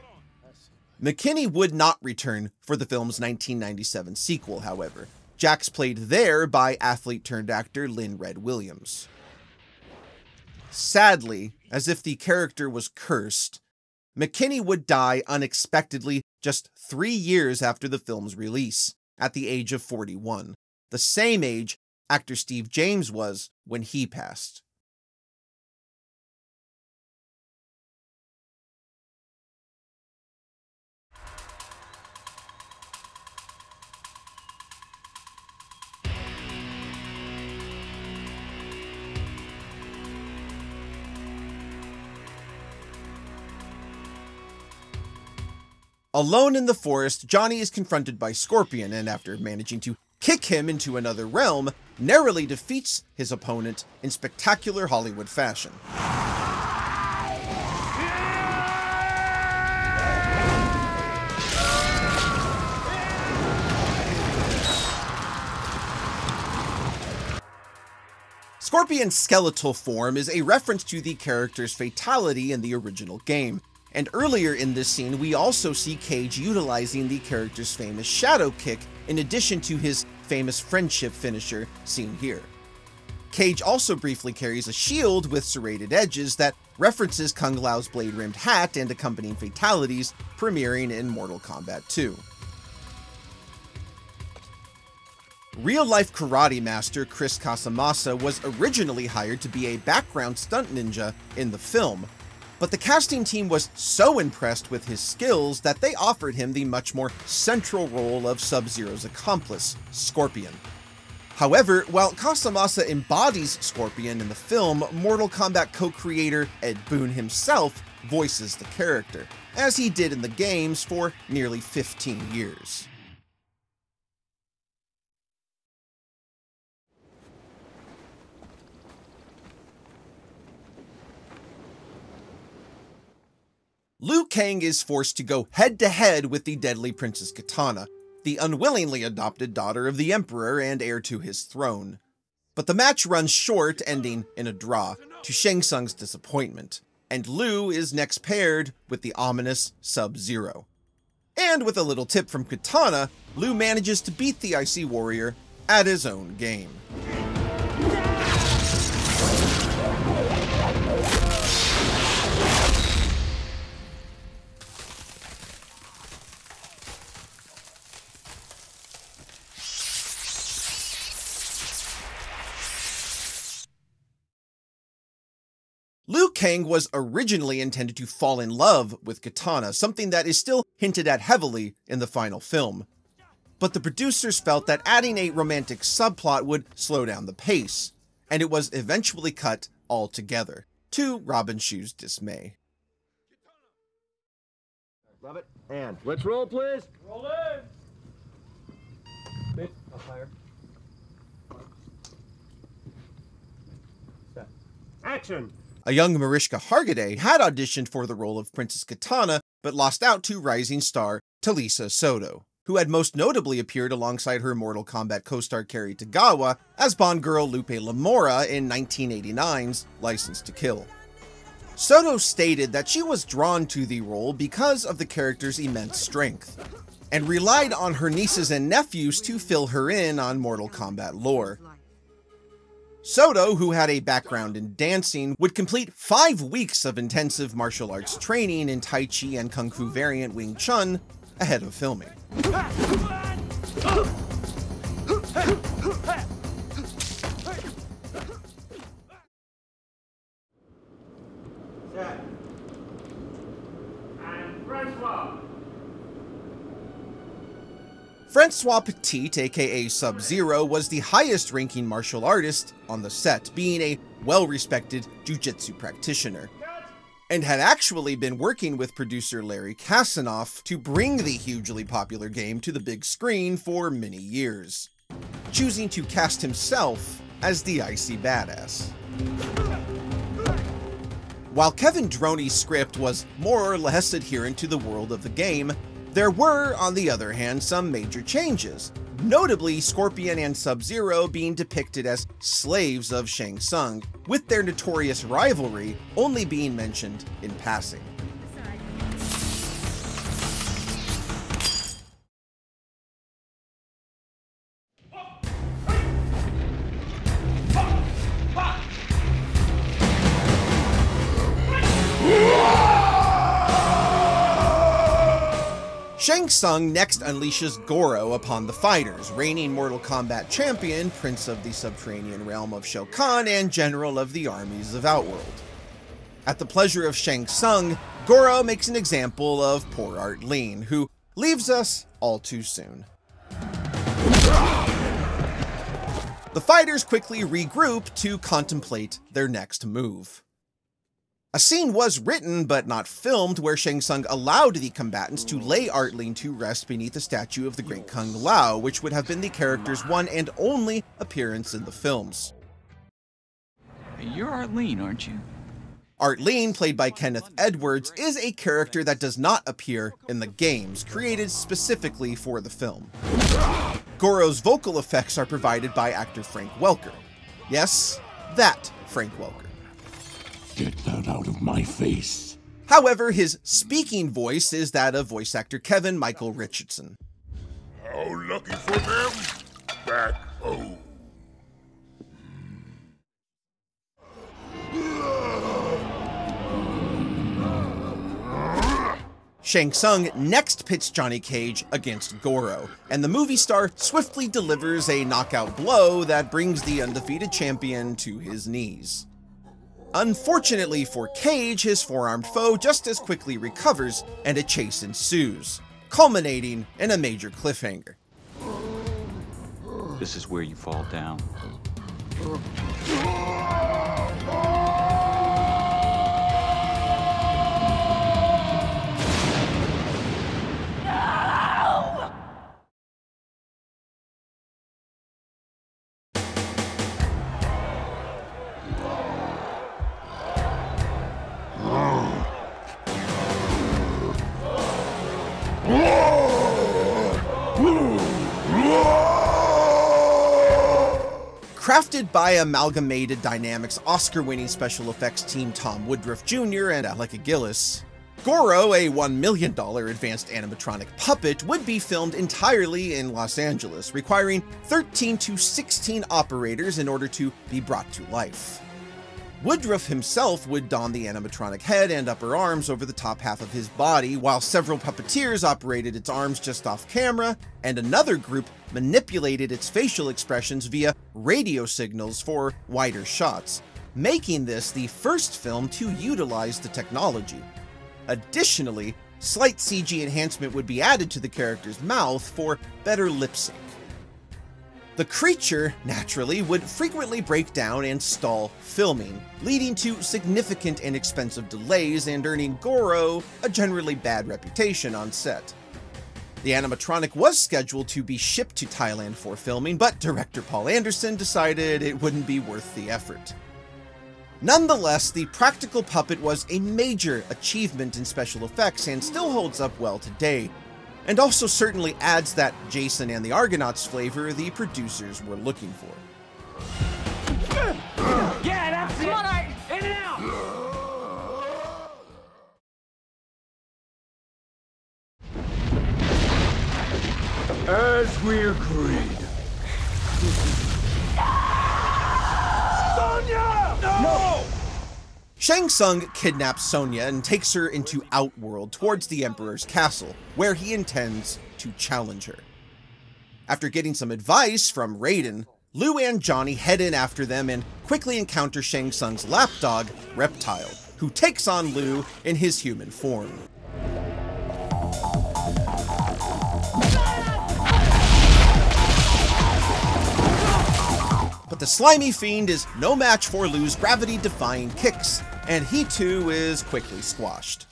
McKinney would not return for the film's 1997 sequel, however, Jax played there by athlete turned actor Lynn Red Williams. Sadly, as if the character was cursed, McKinney would die unexpectedly just three years after the film's release, at the age of 41, the same age actor Steve James was when he passed. Alone in the forest, Johnny is confronted by Scorpion, and after managing to kick him into another realm, narrowly defeats his opponent in spectacular Hollywood fashion. Scorpion's skeletal form is a reference to the character's fatality in the original game, and earlier in this scene we also see Cage utilizing the character's famous shadow kick in addition to his famous friendship finisher seen here. Cage also briefly carries a shield with serrated edges that references Kung Lao's blade-rimmed hat and accompanying fatalities premiering in Mortal Kombat 2. Real-life karate master Chris Casamassa was originally hired to be a background stunt ninja in the film, but the casting team was so impressed with his skills that they offered him the much more central role of Sub-Zero's accomplice, Scorpion. However, while Casamassa embodies Scorpion in the film, Mortal Kombat co-creator Ed Boon himself voices the character, as he did in the games for nearly 15 years. Liu Kang is forced to go head to head with the deadly Princess Katana, the unwillingly adopted daughter of the Emperor and heir to his throne. But the match runs short, ending in a draw, to Shang Tsung's disappointment, and Liu is next paired with the ominous Sub-Zero. And with a little tip from Katana, Liu manages to beat the Icy Warrior at his own game. Kang was originally intended to fall in love with Katana, something that is still hinted at heavily in the final film. But the producers felt that adding a romantic subplot would slow down the pace, and it was eventually cut altogether, to Robin Shou's dismay. Love it. And let's roll, please. Roll in. Bit up higher. Set. Action. A young Mariska Hargitay had auditioned for the role of Princess Katana, but lost out to rising star Talisa Soto, who had most notably appeared alongside her Mortal Kombat co-star Cary Tagawa as Bond girl Lupe Lamora in 1989's License to Kill. Soto stated that she was drawn to the role because of the character's immense strength, and relied on her nieces and nephews to fill her in on Mortal Kombat lore. Soto, who had a background in dancing, would complete five weeks of intensive martial arts training in Tai Chi and Kung Fu variant Wing Chun ahead of filming. Set. And Francois. Francois Petit, aka Sub-Zero, was the highest ranking martial artist on the set, being a well-respected jiu-jitsu practitioner, and had actually been working with producer Larry Kasanoff to bring the hugely popular game to the big screen for many years, choosing to cast himself as the icy badass. While Kevin Droney's script was more or less adherent to the world of the game, there were, on the other hand, some major changes, notably Scorpion and Sub-Zero being depicted as slaves of Shang Tsung, with their notorious rivalry only being mentioned in passing. Shang Tsung next unleashes Goro upon the fighters, reigning Mortal Kombat champion, prince of the subterranean realm of Shokan, and general of the armies of Outworld. At the pleasure of Shang Tsung, Goro makes an example of poor Art Lean, who leaves us all too soon. The fighters quickly regroup to contemplate their next move. A scene was written but not filmed where Shang Tsung allowed the combatants to lay Art Lean to rest beneath a statue of the great Kung Lao, which would have been the character's one and only appearance in the films. You're Art Lean, aren't you? Art Lean, played by Kenneth Edwards, is a character that does not appear in the games, created specifically for the film. Goro's vocal effects are provided by actor Frank Welker. Yes, that Frank Welker. Get that out of my face. However, his speaking voice is that of voice actor Kevin Michael Richardson. How lucky for them. Back home. Shang Tsung next pits Johnny Cage against Goro, and the movie star swiftly delivers a knockout blow that brings the undefeated champion to his knees. Unfortunately for Cage, his four-armed foe just as quickly recovers, and a chase ensues, culminating in a major cliffhanger. This is where you fall down. By Amalgamated Dynamics Oscar winning special effects team Tom Woodruff Jr. and Alec Gillis, Goro, a $1 million advanced animatronic puppet, would be filmed entirely in Los Angeles, requiring 13 to 16 operators in order to be brought to life. Woodruff himself would don the animatronic head and upper arms over the top half of his body, while several puppeteers operated its arms just off camera, and another group manipulated its facial expressions via radio signals for wider shots, making this the first film to utilize the technology. Additionally, slight CG enhancement would be added to the character's mouth for better lip sync. The creature, naturally, would frequently break down and stall filming, leading to significant and expensive delays and earning Goro a generally bad reputation on set. The animatronic was scheduled to be shipped to Thailand for filming, but director Paul Anderson decided it wouldn't be worth the effort. Nonetheless, the practical puppet was a major achievement in special effects and still holds up well today, and also certainly adds that Jason and the Argonauts flavor the producers were looking for. Yeah, that's Come on, Art. In and out. As we agreed. Shang Tsung kidnaps Sonya and takes her into Outworld towards the Emperor's castle, where he intends to challenge her. After getting some advice from Raiden, Liu and Johnny head in after them and quickly encounter Shang Tsung's lapdog, Reptile, who takes on Liu in his human form. But the slimy fiend is no match for Liu's gravity-defying kicks, and he too is quickly squashed.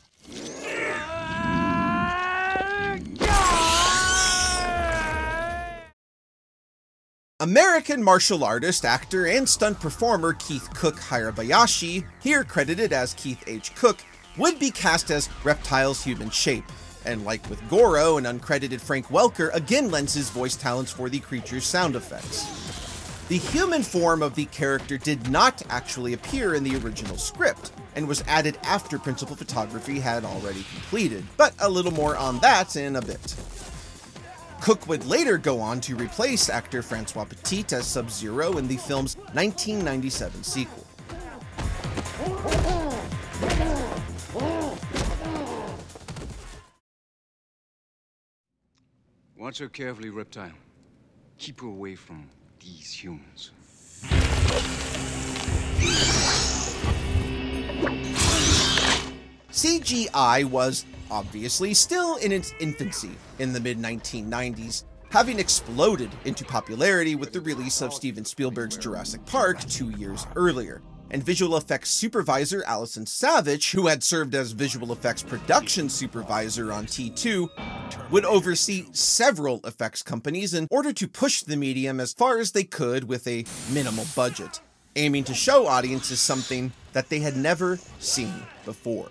American martial artist, actor, and stunt performer Keith Cook Hirabayashi, here credited as Keith H. Cook, would be cast as Reptile's human shape, and like with Goro, an uncredited Frank Welker again lends his voice talents for the creature's sound effects. The human form of the character did not actually appear in the original script, and was added after principal photography had already completed, but a little more on that in a bit. Cook would later go on to replace actor Francois Petit as Sub-Zero in the film's 1997 sequel. Watch her carefully, Reptile. Keep her away from these humans. CGI was obviously still in its infancy in the mid 1990s, having exploded into popularity with the release of Steven Spielberg's Jurassic Park two years earlier. And visual effects supervisor Alison Savitch, who had served as visual effects production supervisor on T2, would oversee several effects companies in order to push the medium as far as they could with a minimal budget, aiming to show audiences something that they had never seen before.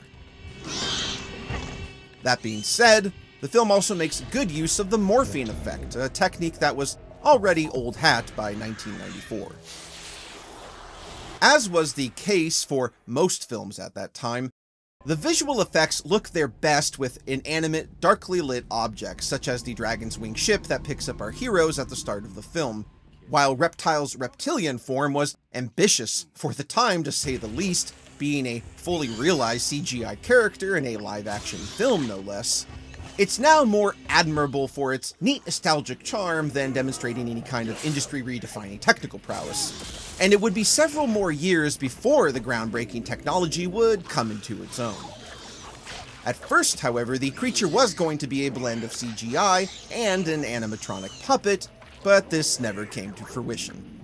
That being said, the film also makes good use of the morphing effect, a technique that was already old hat by 1994. As was the case for most films at that time, the visual effects look their best with inanimate, darkly lit objects, such as the Dragon's Wing ship that picks up our heroes at the start of the film, while Reptile's reptilian form was ambitious for the time to say the least, being a fully realized CGI character in a live-action film no less. It's now more admirable for its neat nostalgic charm than demonstrating any kind of industry redefining technical prowess. And it would be several more years before the groundbreaking technology would come into its own. At first, however, the creature was going to be a blend of CGI and an animatronic puppet, but this never came to fruition.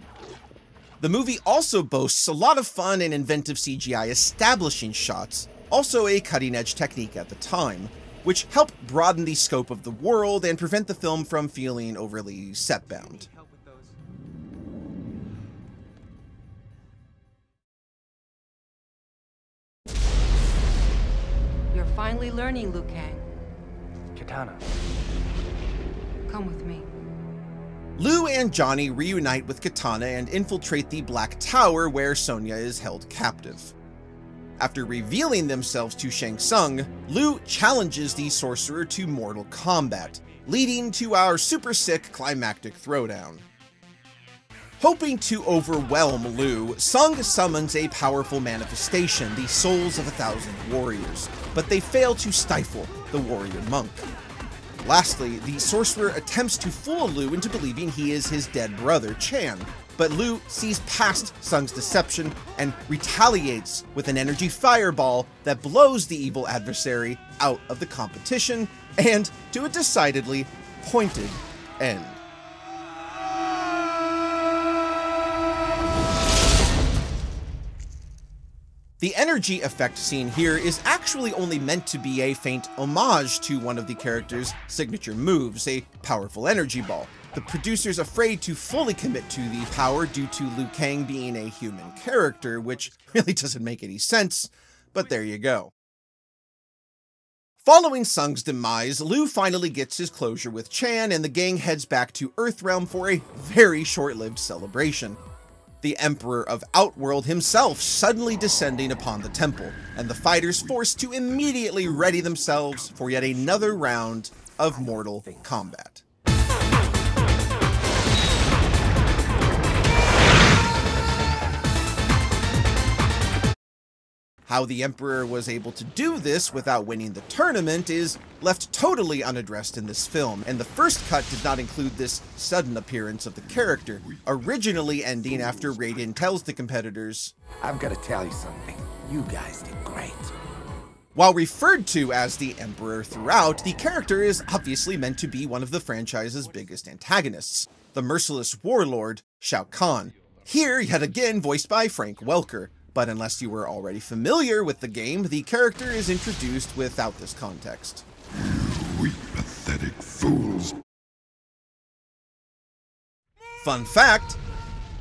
The movie also boasts a lot of fun and inventive CGI establishing shots, also a cutting edge technique at the time, which help broaden the scope of the world and prevent the film from feeling overly set-bound. You're finally learning, Liu Kang. Katana. Come with me. Liu and Johnny reunite with Katana and infiltrate the Black Tower where Sonya is held captive. After revealing themselves to Shang Tsung, Liu challenges the sorcerer to mortal combat, leading to our super sick climactic throwdown. Hoping to overwhelm Liu, Tsung summons a powerful manifestation, the souls of a thousand warriors, but they fail to stifle the warrior monk. Lastly, the sorcerer attempts to fool Liu into believing he is his dead brother, Chan, but Liu sees past Tsung's deception and retaliates with an energy fireball that blows the evil adversary out of the competition, and to a decidedly pointed end. The energy effect seen here is actually only meant to be a faint homage to one of the character's signature moves, a powerful energy ball. The producer's afraid to fully commit to the power due to Liu Kang being a human character, which [LAUGHS] really doesn't make any sense, but there you go. Following Tsung's demise, Liu finally gets his closure with Chan and the gang heads back to Earthrealm for a very short-lived celebration the Emperor of Outworld himself suddenly descending upon the temple, and the fighters forced to immediately ready themselves for yet another round of mortal combat. How the Emperor was able to do this without winning the tournament is left totally unaddressed in this film, and the first cut did not include this sudden appearance of the character, originally ending after Raiden tells the competitors, I've got to tell you something. You guys did great. While referred to as the Emperor throughout, the character is obviously meant to be one of the franchise's biggest antagonists, the merciless warlord, Shao Kahn. Here, yet again, voiced by Frank Welker, but unless you were already familiar with the game, the character is introduced without this context. Pathetic fools. Fun fact,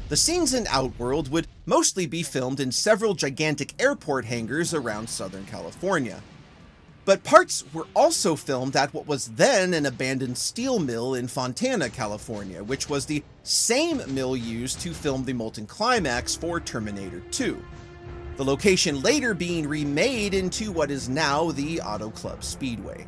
the scenes in Outworld would mostly be filmed in several gigantic airport hangars around Southern California. But parts were also filmed at what was then an abandoned steel mill in Fontana, California, which was the same mill used to film the Molten Climax for Terminator 2 the location later being remade into what is now the Auto Club Speedway.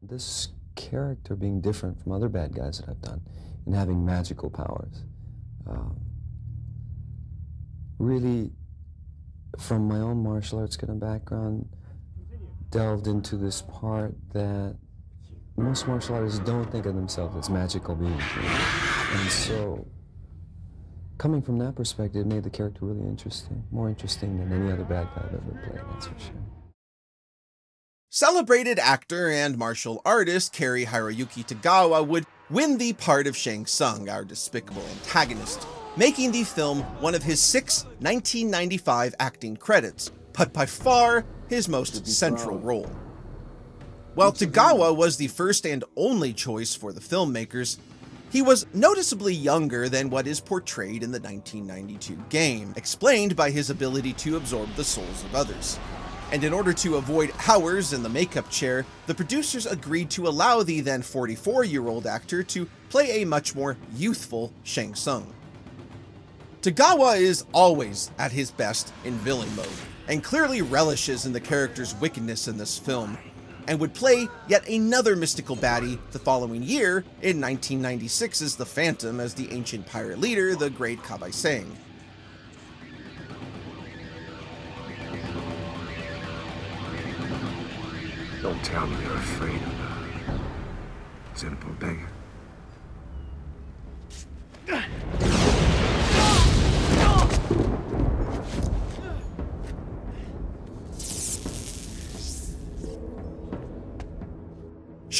This character being different from other bad guys that I've done and having magical powers. Um, really, from my own martial arts kind of background, delved into this part that most martial artists don't think of themselves as magical beings. And so, coming from that perspective, made the character really interesting. More interesting than any other bad guy I've ever played, that's for sure. Celebrated actor and martial artist Cary Hiroyuki Tagawa would win the part of Shang Tsung, our despicable antagonist, making the film one of his six 1995 acting credits, but by far his most central role. While Tagawa was the first and only choice for the filmmakers, he was noticeably younger than what is portrayed in the 1992 game, explained by his ability to absorb the souls of others. And in order to avoid hours in the makeup chair, the producers agreed to allow the then 44 year old actor to play a much more youthful Shang Tsung. Tagawa is always at his best in villain mode, and clearly relishes in the character's wickedness in this film, and would play yet another mystical baddie the following year in 1996's The Phantom as the ancient pirate leader, the great Kabai Sengh. Don't tell me you're afraid of her. Simple beggar.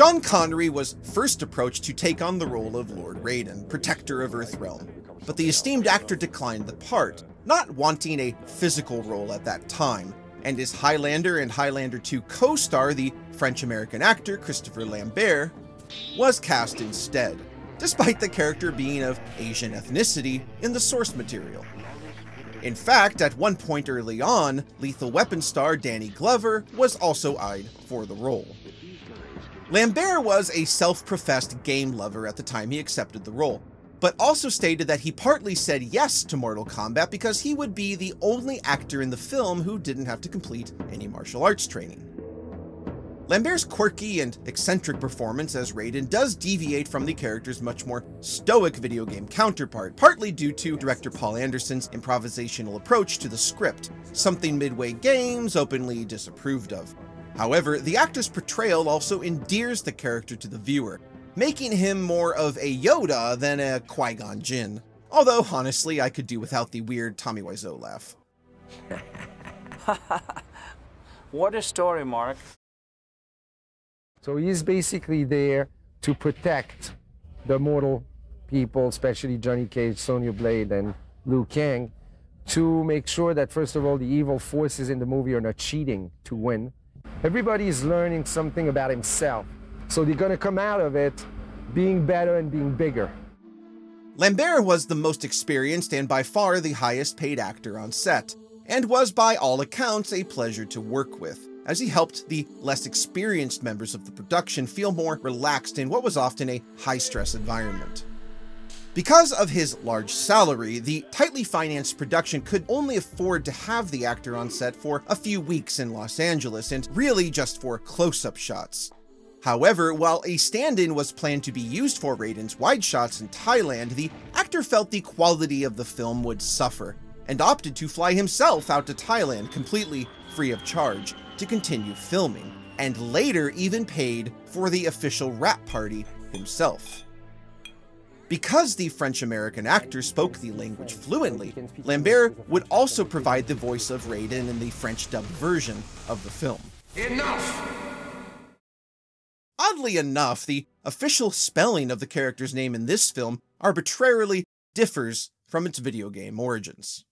Sean Connery was first approached to take on the role of Lord Raiden, protector of Earthrealm, but the esteemed actor declined the part, not wanting a physical role at that time, and his Highlander and Highlander 2 co-star, the French-American actor Christopher Lambert, was cast instead, despite the character being of Asian ethnicity in the source material. In fact, at one point early on, Lethal Weapon star Danny Glover was also eyed for the role. Lambert was a self-professed game lover at the time he accepted the role, but also stated that he partly said yes to Mortal Kombat because he would be the only actor in the film who didn't have to complete any martial arts training. Lambert's quirky and eccentric performance as Raiden does deviate from the character's much more stoic video game counterpart, partly due to director Paul Anderson's improvisational approach to the script, something Midway Games openly disapproved of. However, the actor's portrayal also endears the character to the viewer, making him more of a Yoda than a Qui-Gon Jinn. Although, honestly, I could do without the weird Tommy Wiseau laugh. [LAUGHS] what a story, Mark. So he's basically there to protect the mortal people, especially Johnny Cage, Sonya Blade, and Liu Kang, to make sure that, first of all, the evil forces in the movie are not cheating to win. Everybody is learning something about himself. So they're going to come out of it being better and being bigger. Lambert was the most experienced and by far the highest paid actor on set, and was by all accounts a pleasure to work with, as he helped the less experienced members of the production feel more relaxed in what was often a high-stress environment. Because of his large salary, the tightly financed production could only afford to have the actor on set for a few weeks in Los Angeles, and really just for close-up shots. However, while a stand-in was planned to be used for Raiden's wide shots in Thailand, the actor felt the quality of the film would suffer, and opted to fly himself out to Thailand completely free of charge to continue filming, and later even paid for the official wrap party himself. Because the French-American actor spoke the language fluently, Lambert would also provide the voice of Raiden in the French-dubbed version of the film. Enough! Oddly enough, the official spelling of the character's name in this film arbitrarily differs from its video game origins.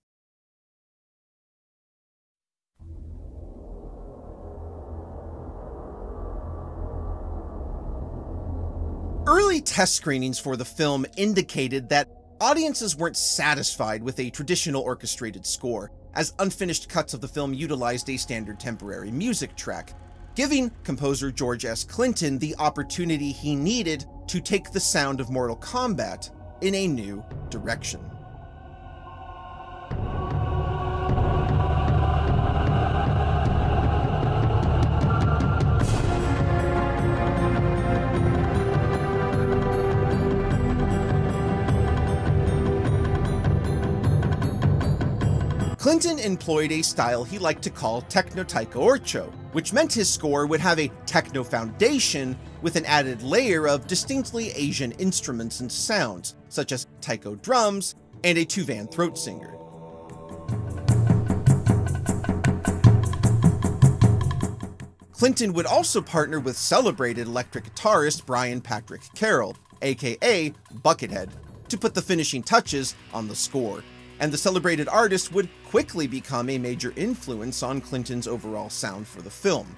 Early test screenings for the film indicated that audiences weren't satisfied with a traditional orchestrated score, as unfinished cuts of the film utilized a standard temporary music track, giving composer George S. Clinton the opportunity he needed to take the sound of Mortal Kombat in a new direction. Clinton employed a style he liked to call Techno Taiko Orcho, which meant his score would have a techno foundation with an added layer of distinctly Asian instruments and sounds, such as taiko drums and a Tuvan throat singer. Clinton would also partner with celebrated electric guitarist Brian Patrick Carroll, aka Buckethead, to put the finishing touches on the score, and the celebrated artist would quickly become a major influence on Clinton's overall sound for the film.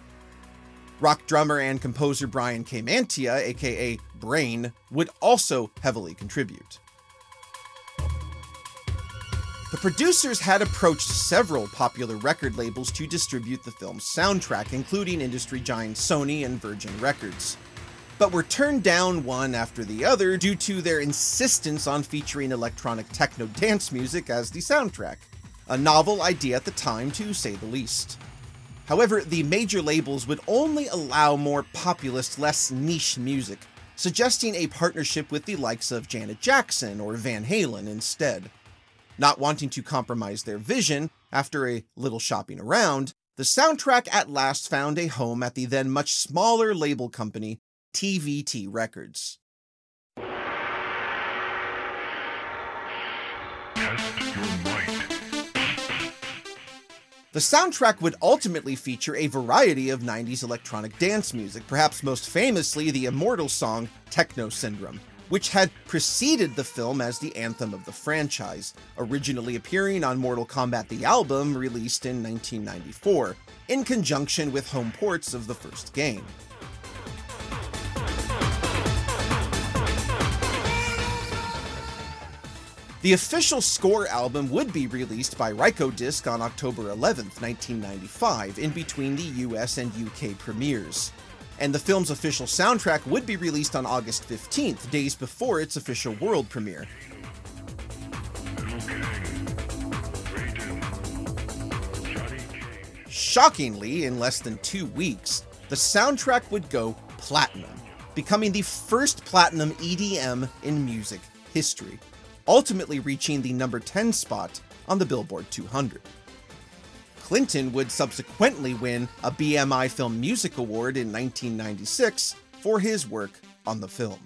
Rock drummer and composer Bryan K. Mantia, aka Brain, would also heavily contribute. The producers had approached several popular record labels to distribute the film's soundtrack, including industry giants Sony and Virgin Records, but were turned down one after the other due to their insistence on featuring electronic techno dance music as the soundtrack, a novel idea at the time to say the least. However, the major labels would only allow more populist, less niche music, suggesting a partnership with the likes of Janet Jackson or Van Halen instead. Not wanting to compromise their vision, after a little shopping around, the soundtrack at last found a home at the then much smaller label company, TVT Records. The soundtrack would ultimately feature a variety of 90s electronic dance music, perhaps most famously the immortal song Techno Syndrome, which had preceded the film as the anthem of the franchise, originally appearing on Mortal Kombat the album released in 1994, in conjunction with home ports of the first game. The official score album would be released by Rykodisc on October 11, 1995, in between the US and UK premieres. And the film's official soundtrack would be released on August 15th, days before its official world premiere. Shockingly, in less than two weeks, the soundtrack would go platinum, becoming the first platinum EDM in music history ultimately reaching the number 10 spot on the Billboard 200. Clinton would subsequently win a BMI Film Music Award in 1996 for his work on the film.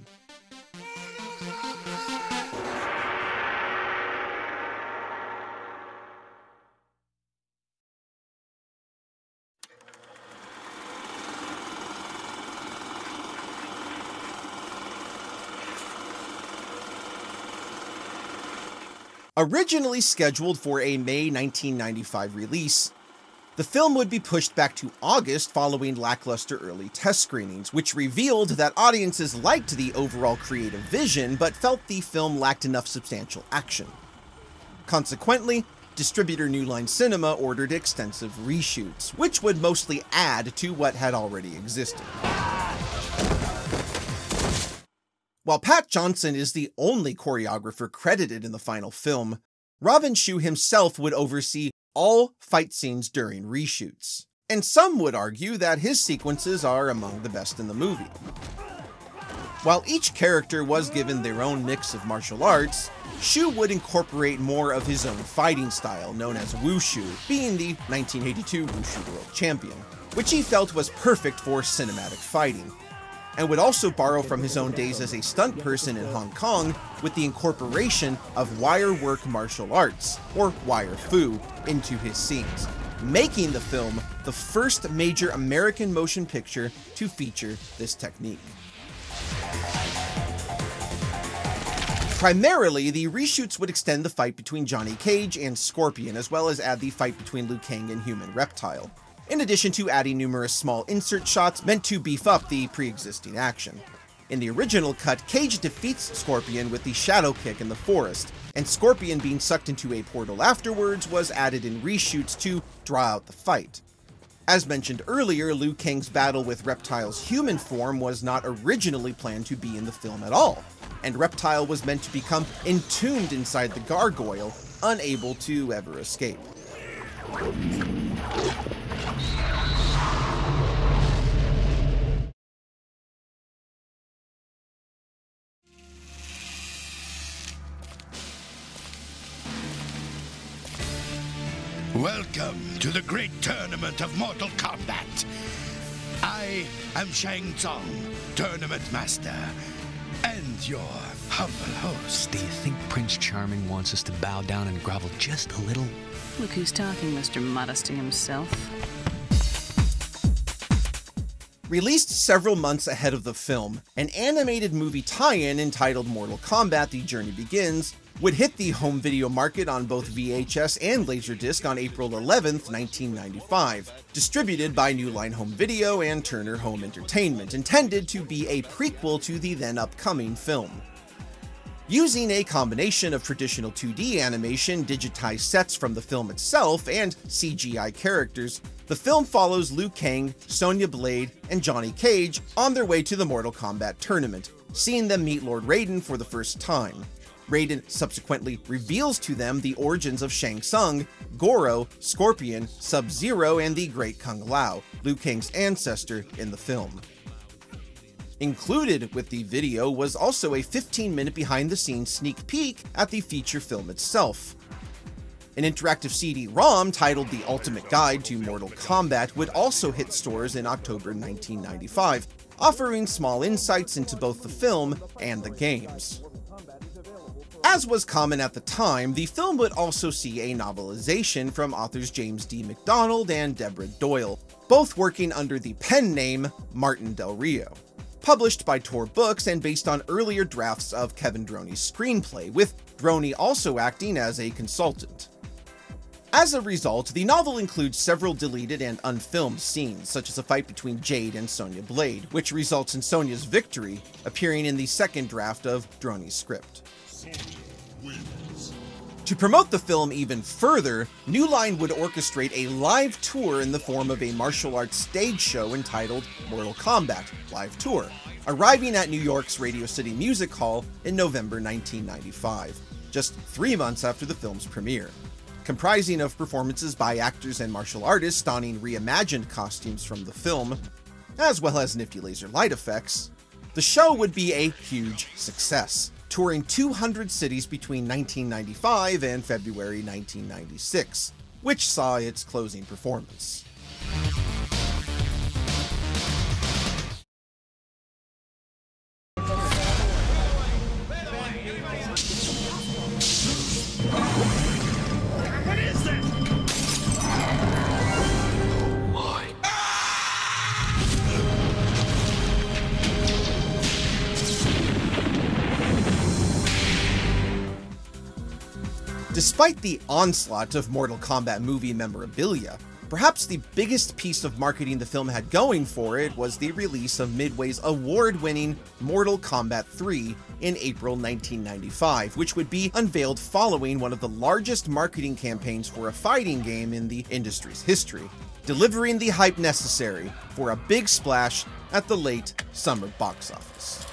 Originally scheduled for a May 1995 release, the film would be pushed back to August following lackluster early test screenings, which revealed that audiences liked the overall creative vision but felt the film lacked enough substantial action. Consequently, distributor New Line Cinema ordered extensive reshoots, which would mostly add to what had already existed. While Pat Johnson is the only choreographer credited in the final film, Robin Shou himself would oversee all fight scenes during reshoots, and some would argue that his sequences are among the best in the movie. While each character was given their own mix of martial arts, Shou would incorporate more of his own fighting style, known as Wushu, being the 1982 Wushu World Champion, which he felt was perfect for cinematic fighting, and would also borrow from his own days as a stunt person in Hong Kong with the incorporation of wire work martial arts, or wire fu, into his scenes, making the film the first major American motion picture to feature this technique. Primarily, the reshoots would extend the fight between Johnny Cage and Scorpion, as well as add the fight between Liu Kang and Human Reptile in addition to adding numerous small insert shots meant to beef up the pre-existing action. In the original cut, Cage defeats Scorpion with the Shadow Kick in the forest, and Scorpion being sucked into a portal afterwards was added in reshoots to draw out the fight. As mentioned earlier, Liu Kang's battle with Reptile's human form was not originally planned to be in the film at all, and Reptile was meant to become entombed inside the gargoyle, unable to ever escape. Welcome to the great tournament of Mortal Kombat. I am Shang Tsung, tournament master, and your humble host. Do you think Prince Charming wants us to bow down and grovel just a little? Look who's talking, Mr. Modesty himself. Released several months ahead of the film, an animated movie tie-in entitled Mortal Kombat The Journey Begins would hit the home video market on both VHS and Laserdisc on April 11, 1995, distributed by New Line Home Video and Turner Home Entertainment, intended to be a prequel to the then upcoming film. Using a combination of traditional 2D animation, digitized sets from the film itself, and CGI characters, the film follows Liu Kang, Sonya Blade, and Johnny Cage on their way to the Mortal Kombat tournament, seeing them meet Lord Raiden for the first time. Raiden subsequently reveals to them the origins of Shang Tsung, Goro, Scorpion, Sub-Zero, and the Great Kung Lao, Liu Kang's ancestor in the film. Included with the video was also a 15 minute behind the scenes sneak peek at the feature film itself. An interactive CD ROM titled The Ultimate Guide to Mortal Kombat would also hit stores in October 1995, offering small insights into both the film and the games. As was common at the time, the film would also see a novelization from authors James D. Macdonald and Deborah Doyle, both working under the pen name Martin Del Rio published by Tor Books and based on earlier drafts of Kevin Droney's screenplay, with Droney also acting as a consultant. As a result, the novel includes several deleted and unfilmed scenes, such as a fight between Jade and Sonya Blade, which results in Sonya's victory, appearing in the second draft of Droney's script. To promote the film even further, New Line would orchestrate a live tour in the form of a martial arts stage show entitled Mortal Kombat Live Tour, arriving at New York's Radio City Music Hall in November 1995, just three months after the film's premiere. Comprising of performances by actors and martial artists donning reimagined costumes from the film, as well as nifty laser light effects, the show would be a huge success touring 200 cities between 1995 and February 1996, which saw its closing performance. Despite the onslaught of Mortal Kombat movie memorabilia, perhaps the biggest piece of marketing the film had going for it was the release of Midway's award-winning Mortal Kombat 3 in April 1995, which would be unveiled following one of the largest marketing campaigns for a fighting game in the industry's history, delivering the hype necessary for a big splash at the late summer box office.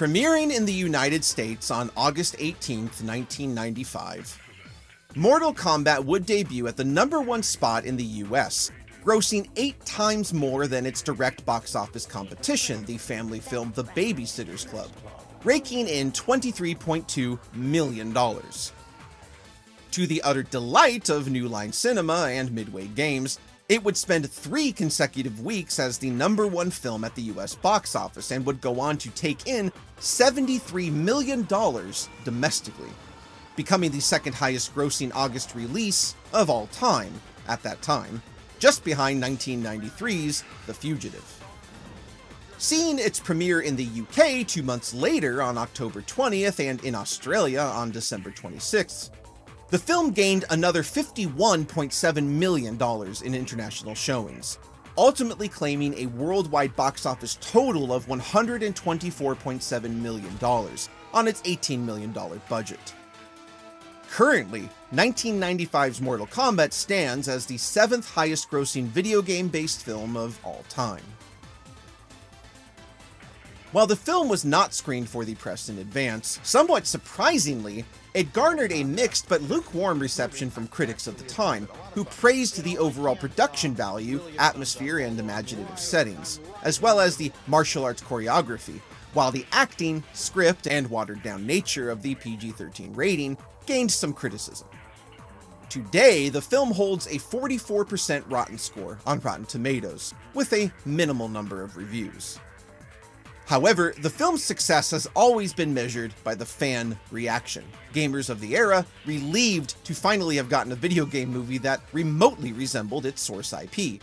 Premiering in the United States on August 18, 1995, Mortal Kombat would debut at the number one spot in the US, grossing eight times more than its direct box office competition, the family film The Babysitter's Club, raking in $23.2 million. To the utter delight of New Line Cinema and Midway Games, it would spend three consecutive weeks as the number one film at the US box office and would go on to take in $73 million domestically, becoming the second highest grossing August release of all time at that time, just behind 1993's The Fugitive. Seeing its premiere in the UK two months later on October 20th and in Australia on December 26th, the film gained another $51.7 million in international showings, ultimately claiming a worldwide box office total of $124.7 million on its $18 million budget. Currently, 1995's Mortal Kombat stands as the seventh highest grossing video game based film of all time. While the film was not screened for the press in advance, somewhat surprisingly, it garnered a mixed but lukewarm reception from critics of the time, who praised the overall production value, atmosphere, and imaginative settings, as well as the martial arts choreography, while the acting, script, and watered down nature of the PG 13 rating gained some criticism. Today, the film holds a 44% Rotten score on Rotten Tomatoes, with a minimal number of reviews. However, the film's success has always been measured by the fan reaction. Gamers of the era relieved to finally have gotten a video game movie that remotely resembled its source IP.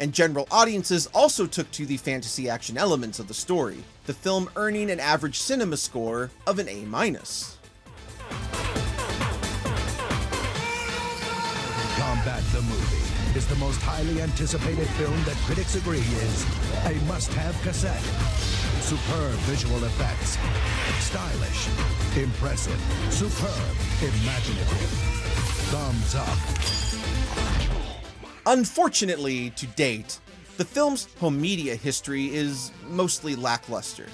And general audiences also took to the fantasy action elements of the story, the film earning an average cinema score of an A-. Kombat the Movie is the most highly anticipated film that critics agree is a must-have cassette. Superb visual effects. Stylish. Impressive. Superb. Imaginative. Thumbs up. Unfortunately, to date, the film's home media history is mostly lackluster.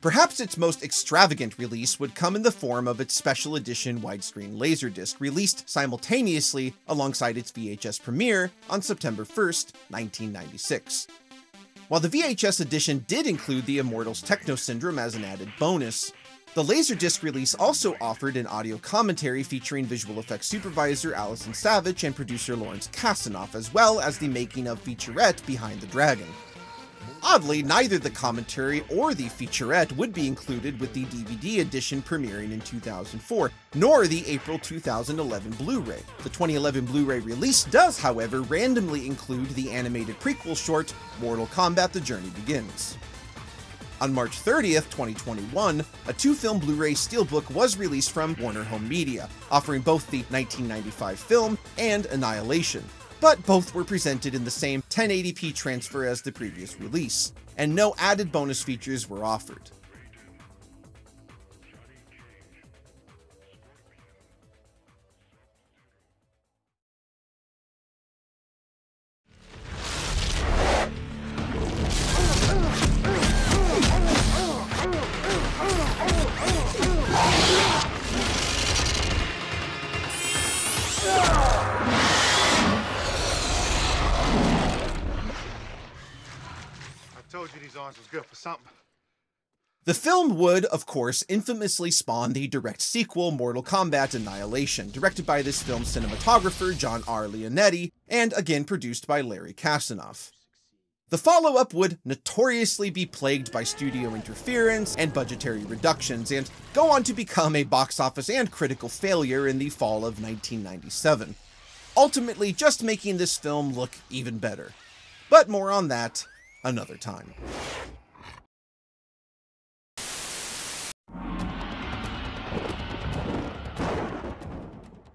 Perhaps its most extravagant release would come in the form of its special edition widescreen Laserdisc, released simultaneously alongside its VHS premiere on September 1st, 1996. While the VHS edition did include the Immortals Techno Syndrome as an added bonus, the Laserdisc release also offered an audio commentary featuring visual effects supervisor Alison Savitch and producer Lawrence Kasanoff, as well as the making of featurette Behind the Dragon. Oddly, neither the commentary or the featurette would be included with the DVD edition premiering in 2004, nor the April 2011 Blu-ray. The 2011 Blu-ray release does, however, randomly include the animated prequel short, Mortal Kombat The Journey Begins. On March 30th, 2021, a two-film Blu-ray steelbook was released from Warner Home Media, offering both the 1995 film and Annihilation, but both were presented in the same 1080p transfer as the previous release, and no added bonus features were offered. Arms was good for something. The film would, of course, infamously spawn the direct sequel Mortal Kombat Annihilation, directed by this film's cinematographer John R. Leonetti, and again produced by Larry Kasanoff. The follow-up would notoriously be plagued by studio interference and budgetary reductions, and go on to become a box office and critical failure in the fall of 1997, ultimately just making this film look even better. But more on that another time.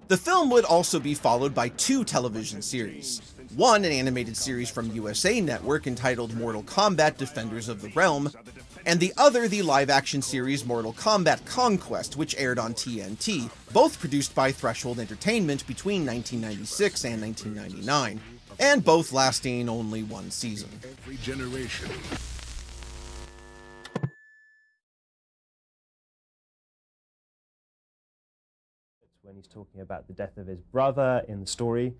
The film would also be followed by two television series. One, an animated series from USA Network entitled Mortal Kombat Defenders of the Realm, and the other the live-action series Mortal Kombat Conquest, which aired on TNT, both produced by Threshold Entertainment between 1996 and 1999 and both lasting only one season. Every generation. When he's talking about the death of his brother in the story,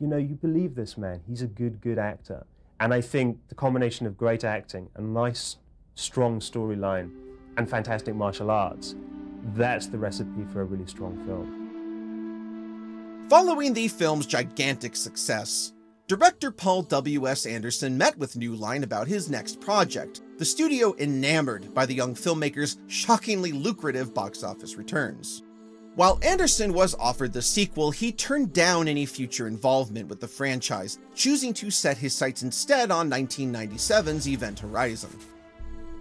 you know, you believe this man. He's a good, good actor. And I think the combination of great acting, a nice, strong storyline, and fantastic martial arts, that's the recipe for a really strong film. Following the film's gigantic success, Director Paul W.S. Anderson met with New Line about his next project, the studio enamored by the young filmmaker's shockingly lucrative box office returns. While Anderson was offered the sequel, he turned down any future involvement with the franchise, choosing to set his sights instead on 1997's Event Horizon.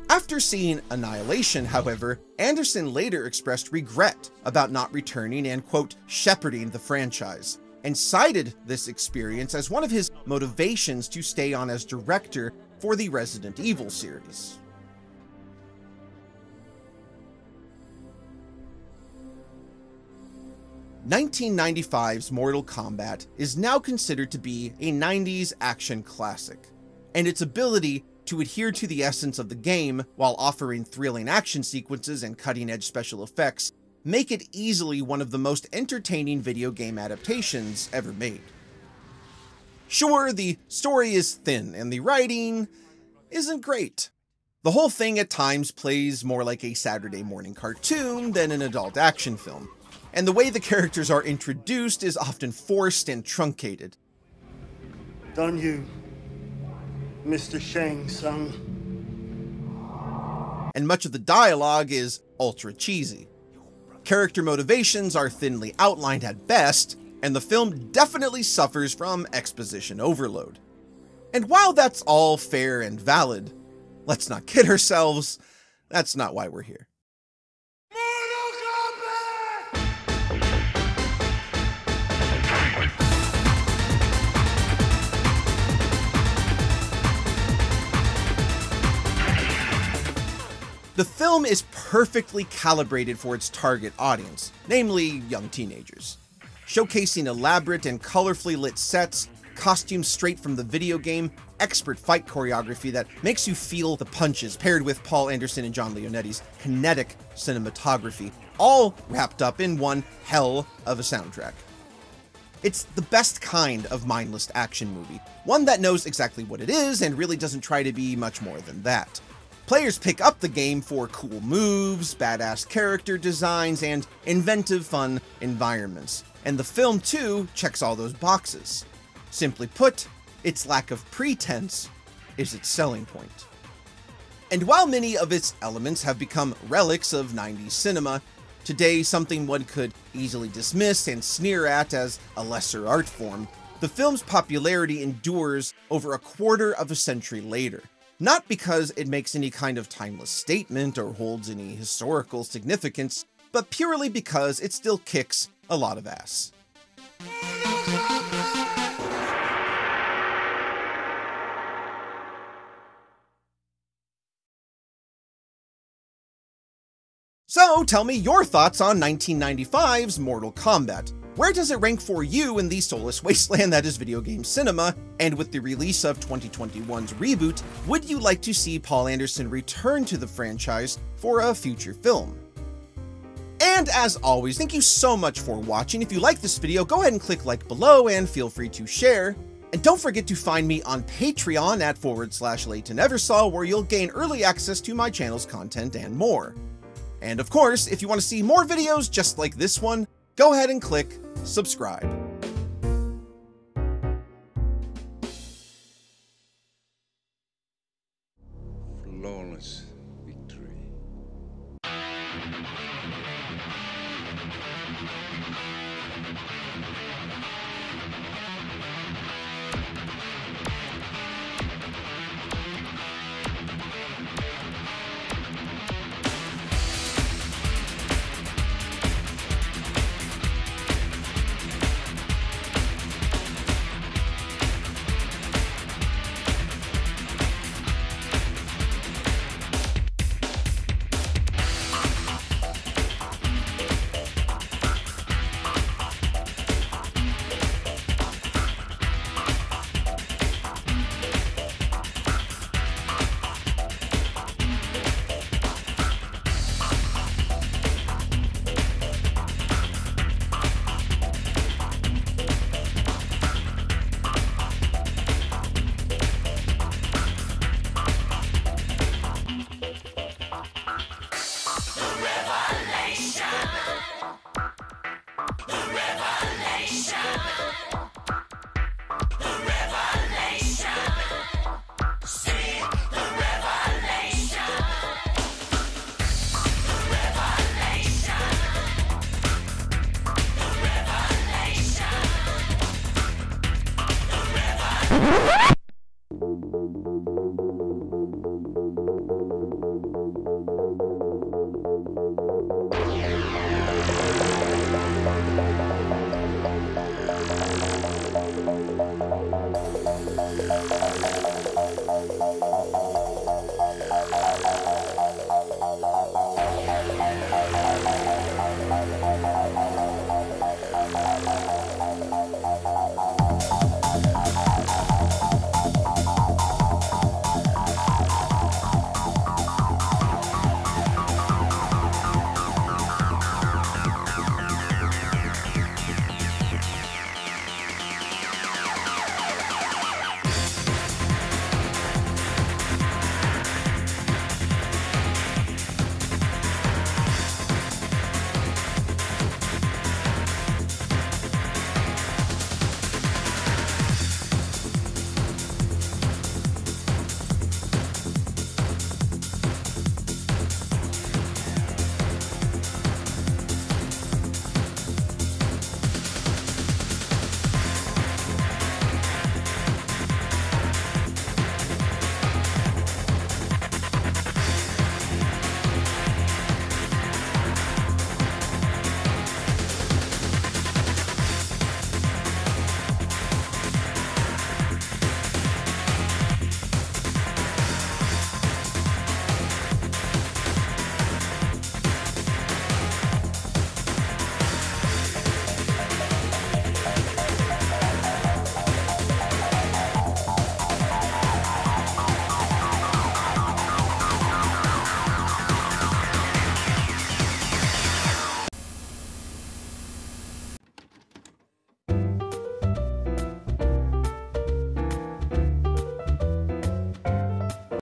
After seeing Annihilation, however, Anderson later expressed regret about not returning and, quote, shepherding the franchise, and cited this experience as one of his motivations to stay on as director for the Resident Evil series. ...1995's Mortal Kombat is now considered to be a 90s action classic, and its ability to adhere to the essence of the game while offering thrilling action sequences and cutting-edge special effects make it easily one of the most entertaining video game adaptations ever made. Sure, the story is thin and the writing isn't great. The whole thing at times plays more like a Saturday morning cartoon than an adult action film. and the way the characters are introduced is often forced and truncated. Don't you, Mr. Shang Tsung? And much of the dialogue is ultra cheesy. Character motivations are thinly outlined at best, and the film definitely suffers from exposition overload. And while that's all fair and valid, let's not kid ourselves, that's not why we're here. The film is perfectly calibrated for its target audience, namely young teenagers. Showcasing elaborate and colorfully lit sets, costumes straight from the video game, expert fight choreography that makes you feel the punches, paired with Paul Anderson and John Leonetti's kinetic cinematography, all wrapped up in one hell of a soundtrack. It's the best kind of mindless action movie, one that knows exactly what it is and really doesn't try to be much more than that. Players pick up the game for cool moves, badass character designs, and inventive fun environments. And the film too checks all those boxes. Simply put, its lack of pretense is its selling point. And while many of its elements have become relics of 90s cinema, today something one could easily dismiss and sneer at as a lesser art form, the film's popularity endures over a quarter of a century later. Not because it makes any kind of timeless statement or holds any historical significance, but purely because it still kicks a lot of ass. So tell me your thoughts on 1995's Mortal Kombat. Where does it rank for you in the soulless [LAUGHS] wasteland that is video game cinema? And with the release of 2021's reboot, would you like to see Paul Anderson return to the franchise for a future film? And as always, thank you so much for watching. If you like this video, go ahead and click like below and feel free to share. And don't forget to find me on Patreon at forward slash Late Layton Eversaul, where you'll gain early access to my channel's content and more. And of course, if you want to see more videos just like this one, go ahead and click subscribe. Flawless